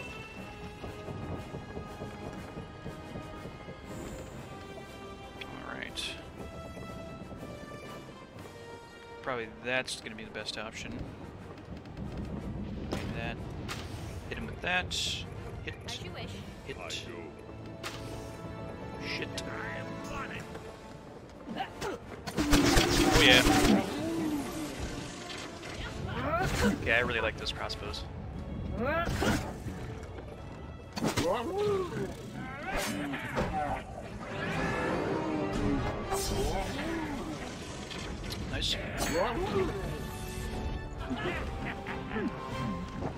Probably that's going to be the best option. Maybe that. Hit him with that. Hit. Hit. Shit. Oh yeah. Yeah, I really like those crossbows. Nice.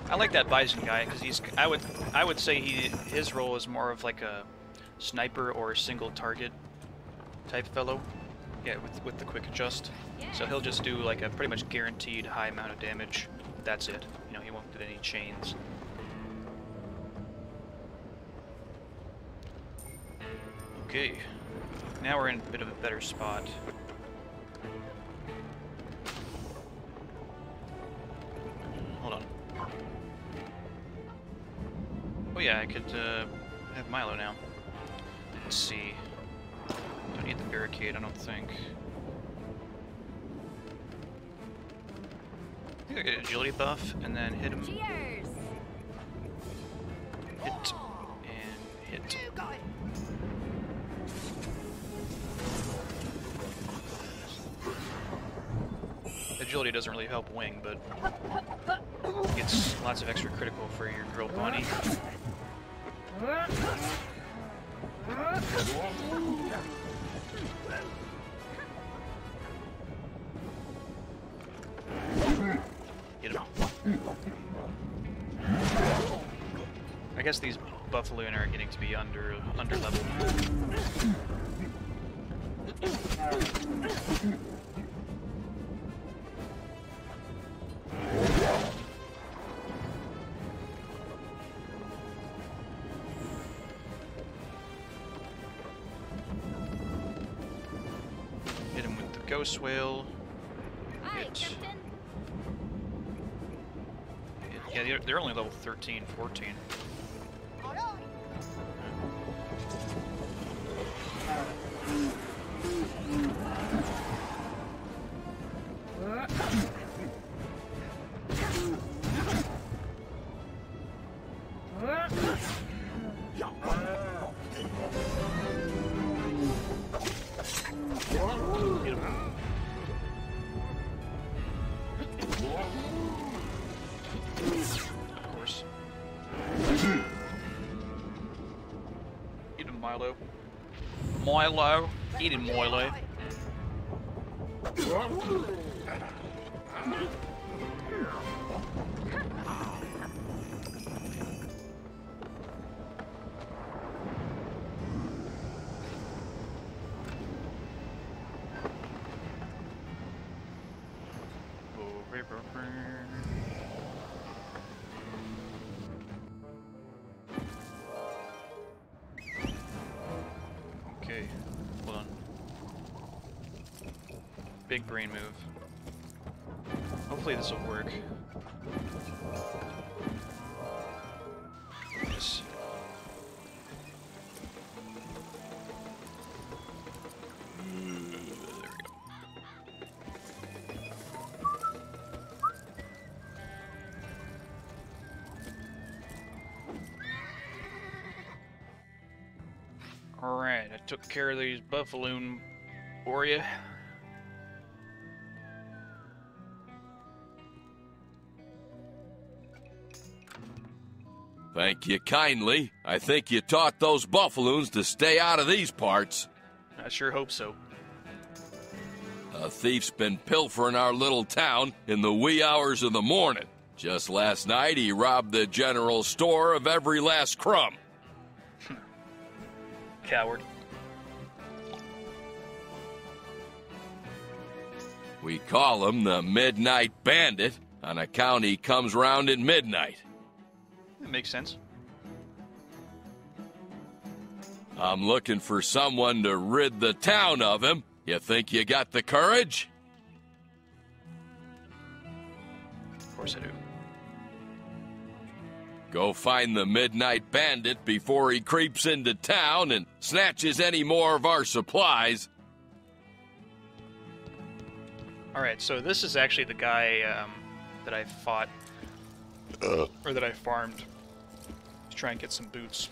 I like that Bison guy because he's. I would. I would say he. His role is more of like a sniper or single target type fellow. Yeah, with with the quick adjust. So he'll just do like a pretty much guaranteed high amount of damage. That's it. You know, he won't get any chains. Okay. Now we're in a bit of a better spot. Hold on. Oh yeah, I could uh, have Milo now. Let's see. Don't need the barricade, I don't think. I think I get agility buff and then hit him. Cheers. Hit and hit. Agility doesn't really help Wing, but gets lots of extra critical for your drill pony. Get him. I guess these Buffaloon are getting to be under under level. Him with the ghost whale. Yeah, they're, they're only level 13, 14. Milo. Eat him, Milo. Brain move. Hopefully this will work. Yes. Alright, I took care of these Buffaloon for you. Thank you kindly. I think you taught those buffaloons to stay out of these parts. I sure hope so. A thief's been pilfering our little town in the wee hours of the morning. Just last night, he robbed the general store of every last crumb. Coward. We call him the Midnight Bandit on account he comes round at midnight. That makes sense. I'm looking for someone to rid the town of him. You think you got the courage? Of course I do. Go find the Midnight Bandit before he creeps into town and snatches any more of our supplies. Alright, so this is actually the guy um, that I fought, or that I farmed to try and get some boots.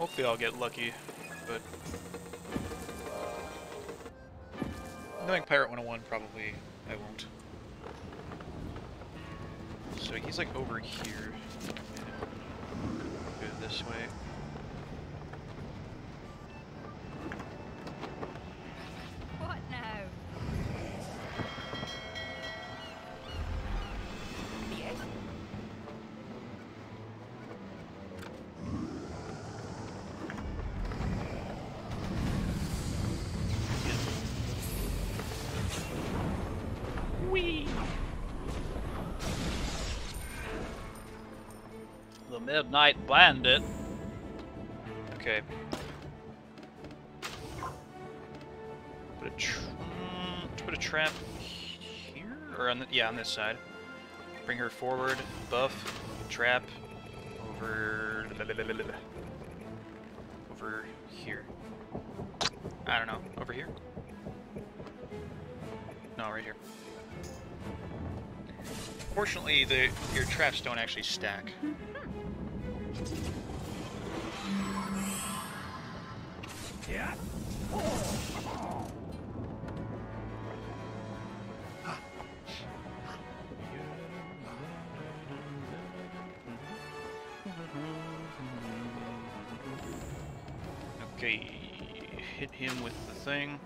Hopefully I'll get lucky, but... Knowing Pirate 101, probably I won't. So he's like over here. Go this way. Midnight Bandit. Okay. Put a tr mm, put a trap here or on the yeah on this side. Bring her forward. Buff. Trap. Over. Over here. I don't know. Over here? No, right here. Fortunately, the your traps don't actually stack. Okay, hit him with the thing.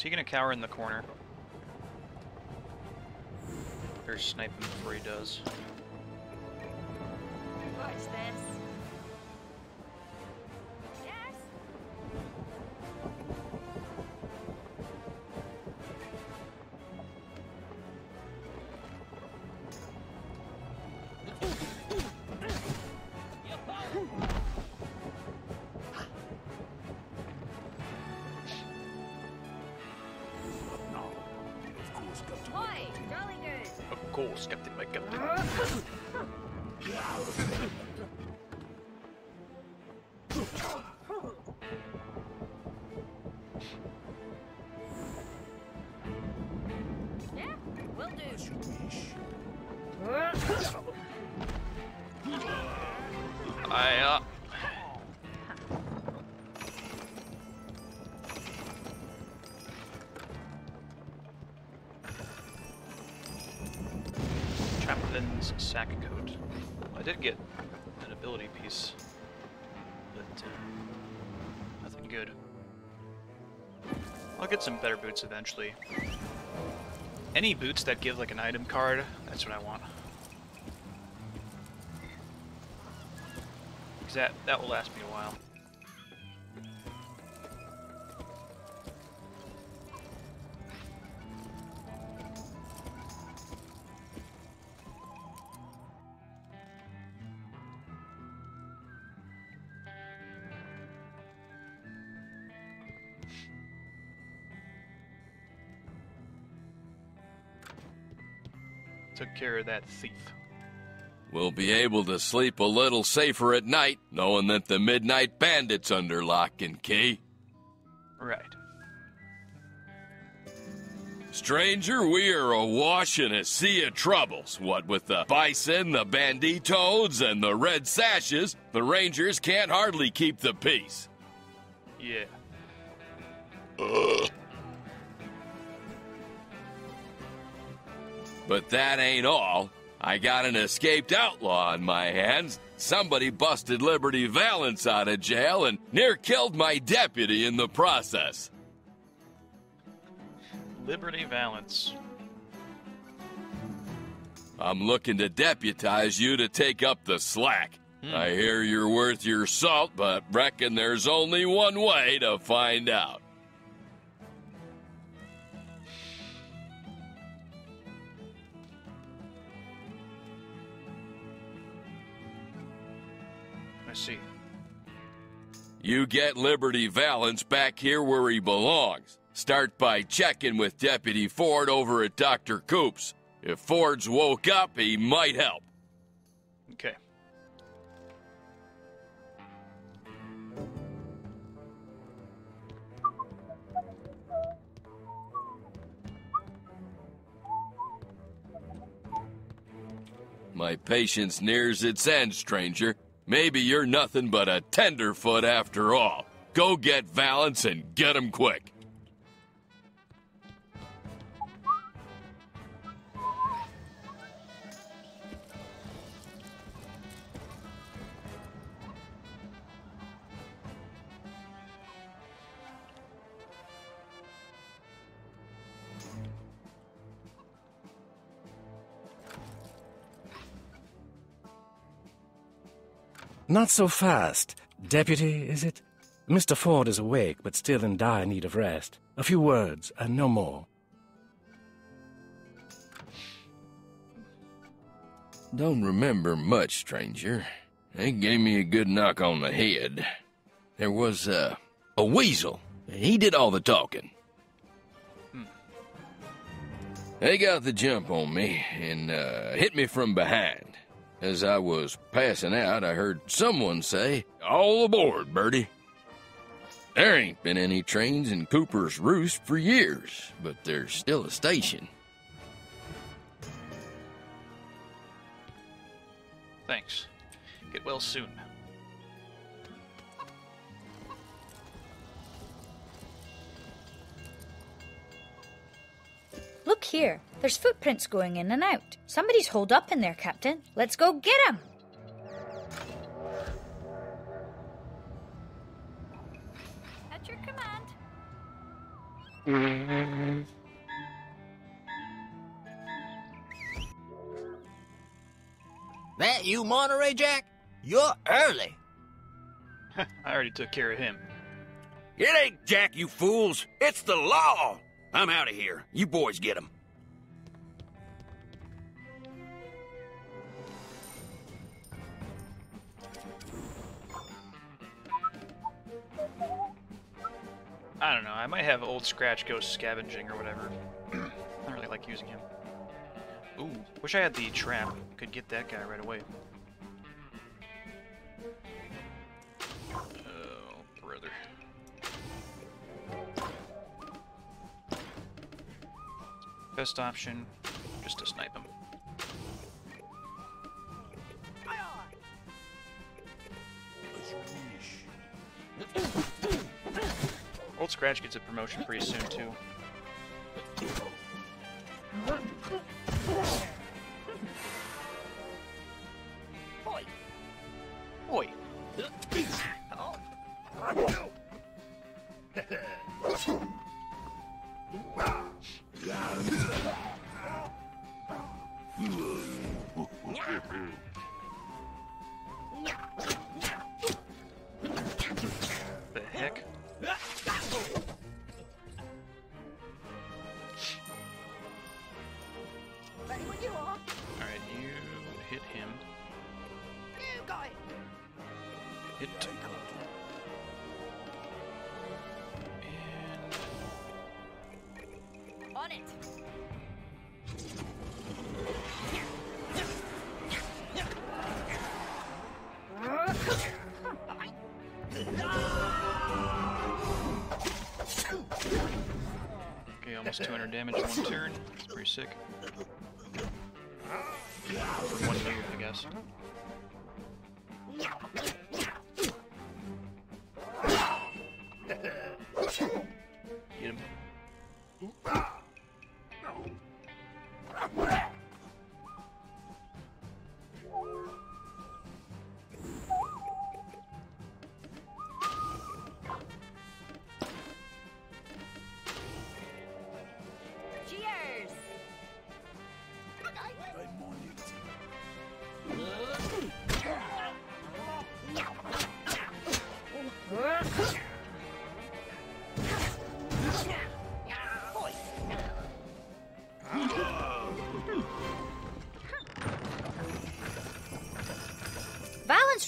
Is he gonna cower in the corner? Better snipe him before he does. Get some better boots eventually. Any boots that give like an item card, that's what I want. 'Cause that, that will last me a while. Care of that thief. We'll be able to sleep a little safer at night, knowing that the Midnight Bandit's under lock and key. Right. Stranger, we are awash in a sea of troubles. What with the bison, the banditoads, and the red sashes, the Rangers can't hardly keep the peace. Yeah. But that ain't all. I got an escaped outlaw on my hands. Somebody busted Liberty Valance out of jail and near killed my deputy in the process. Liberty Valance. I'm looking to deputize you to take up the slack. Hmm. I hear you're worth your salt, but reckon there's only one way to find out. You get Liberty Valance back here where he belongs. Start by checking with Deputy Ford over at Dr. Coop's. If Ford's woke up, he might help. Okay. My patience nears its end, stranger. Maybe you're nothing but a tenderfoot after all. Go get Valance and get him quick. Not so fast. Deputy, is it? Mr. Ford is awake, but still in dire need of rest. A few words, and no more. Don't remember much, stranger. They gave me a good knock on the head. There was, uh, a weasel. He did all the talking. They got the jump on me and, uh, hit me from behind. As I was passing out, I heard someone say, All aboard, Bertie. There ain't been any trains in Cooper's Roost for years, but there's still a station. Thanks. Get well soon. Look here. There's footprints going in and out. Somebody's holed up in there, Captain. Let's go get him. At your command. That you, Monterey Jack? You're early. I already took care of him. It ain't Jack, you fools. It's the law. I'm out of here. You boys get him. I don't know. I might have old Scratch go scavenging or whatever. I don't really like using him. Ooh, wish I had the trap. Could get that guy right away. Oh, brother. Best option, just to snipe him. Old Scratch gets a promotion pretty soon, too. Oi. Damage in one turn. It's pretty sick.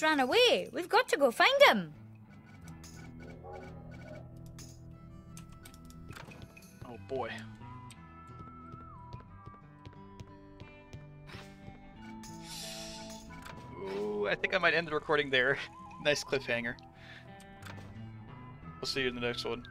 Ran away. We've got to go find him. Oh boy. Ooh, I think I might end the recording there. nice cliffhanger. We'll see you in the next one.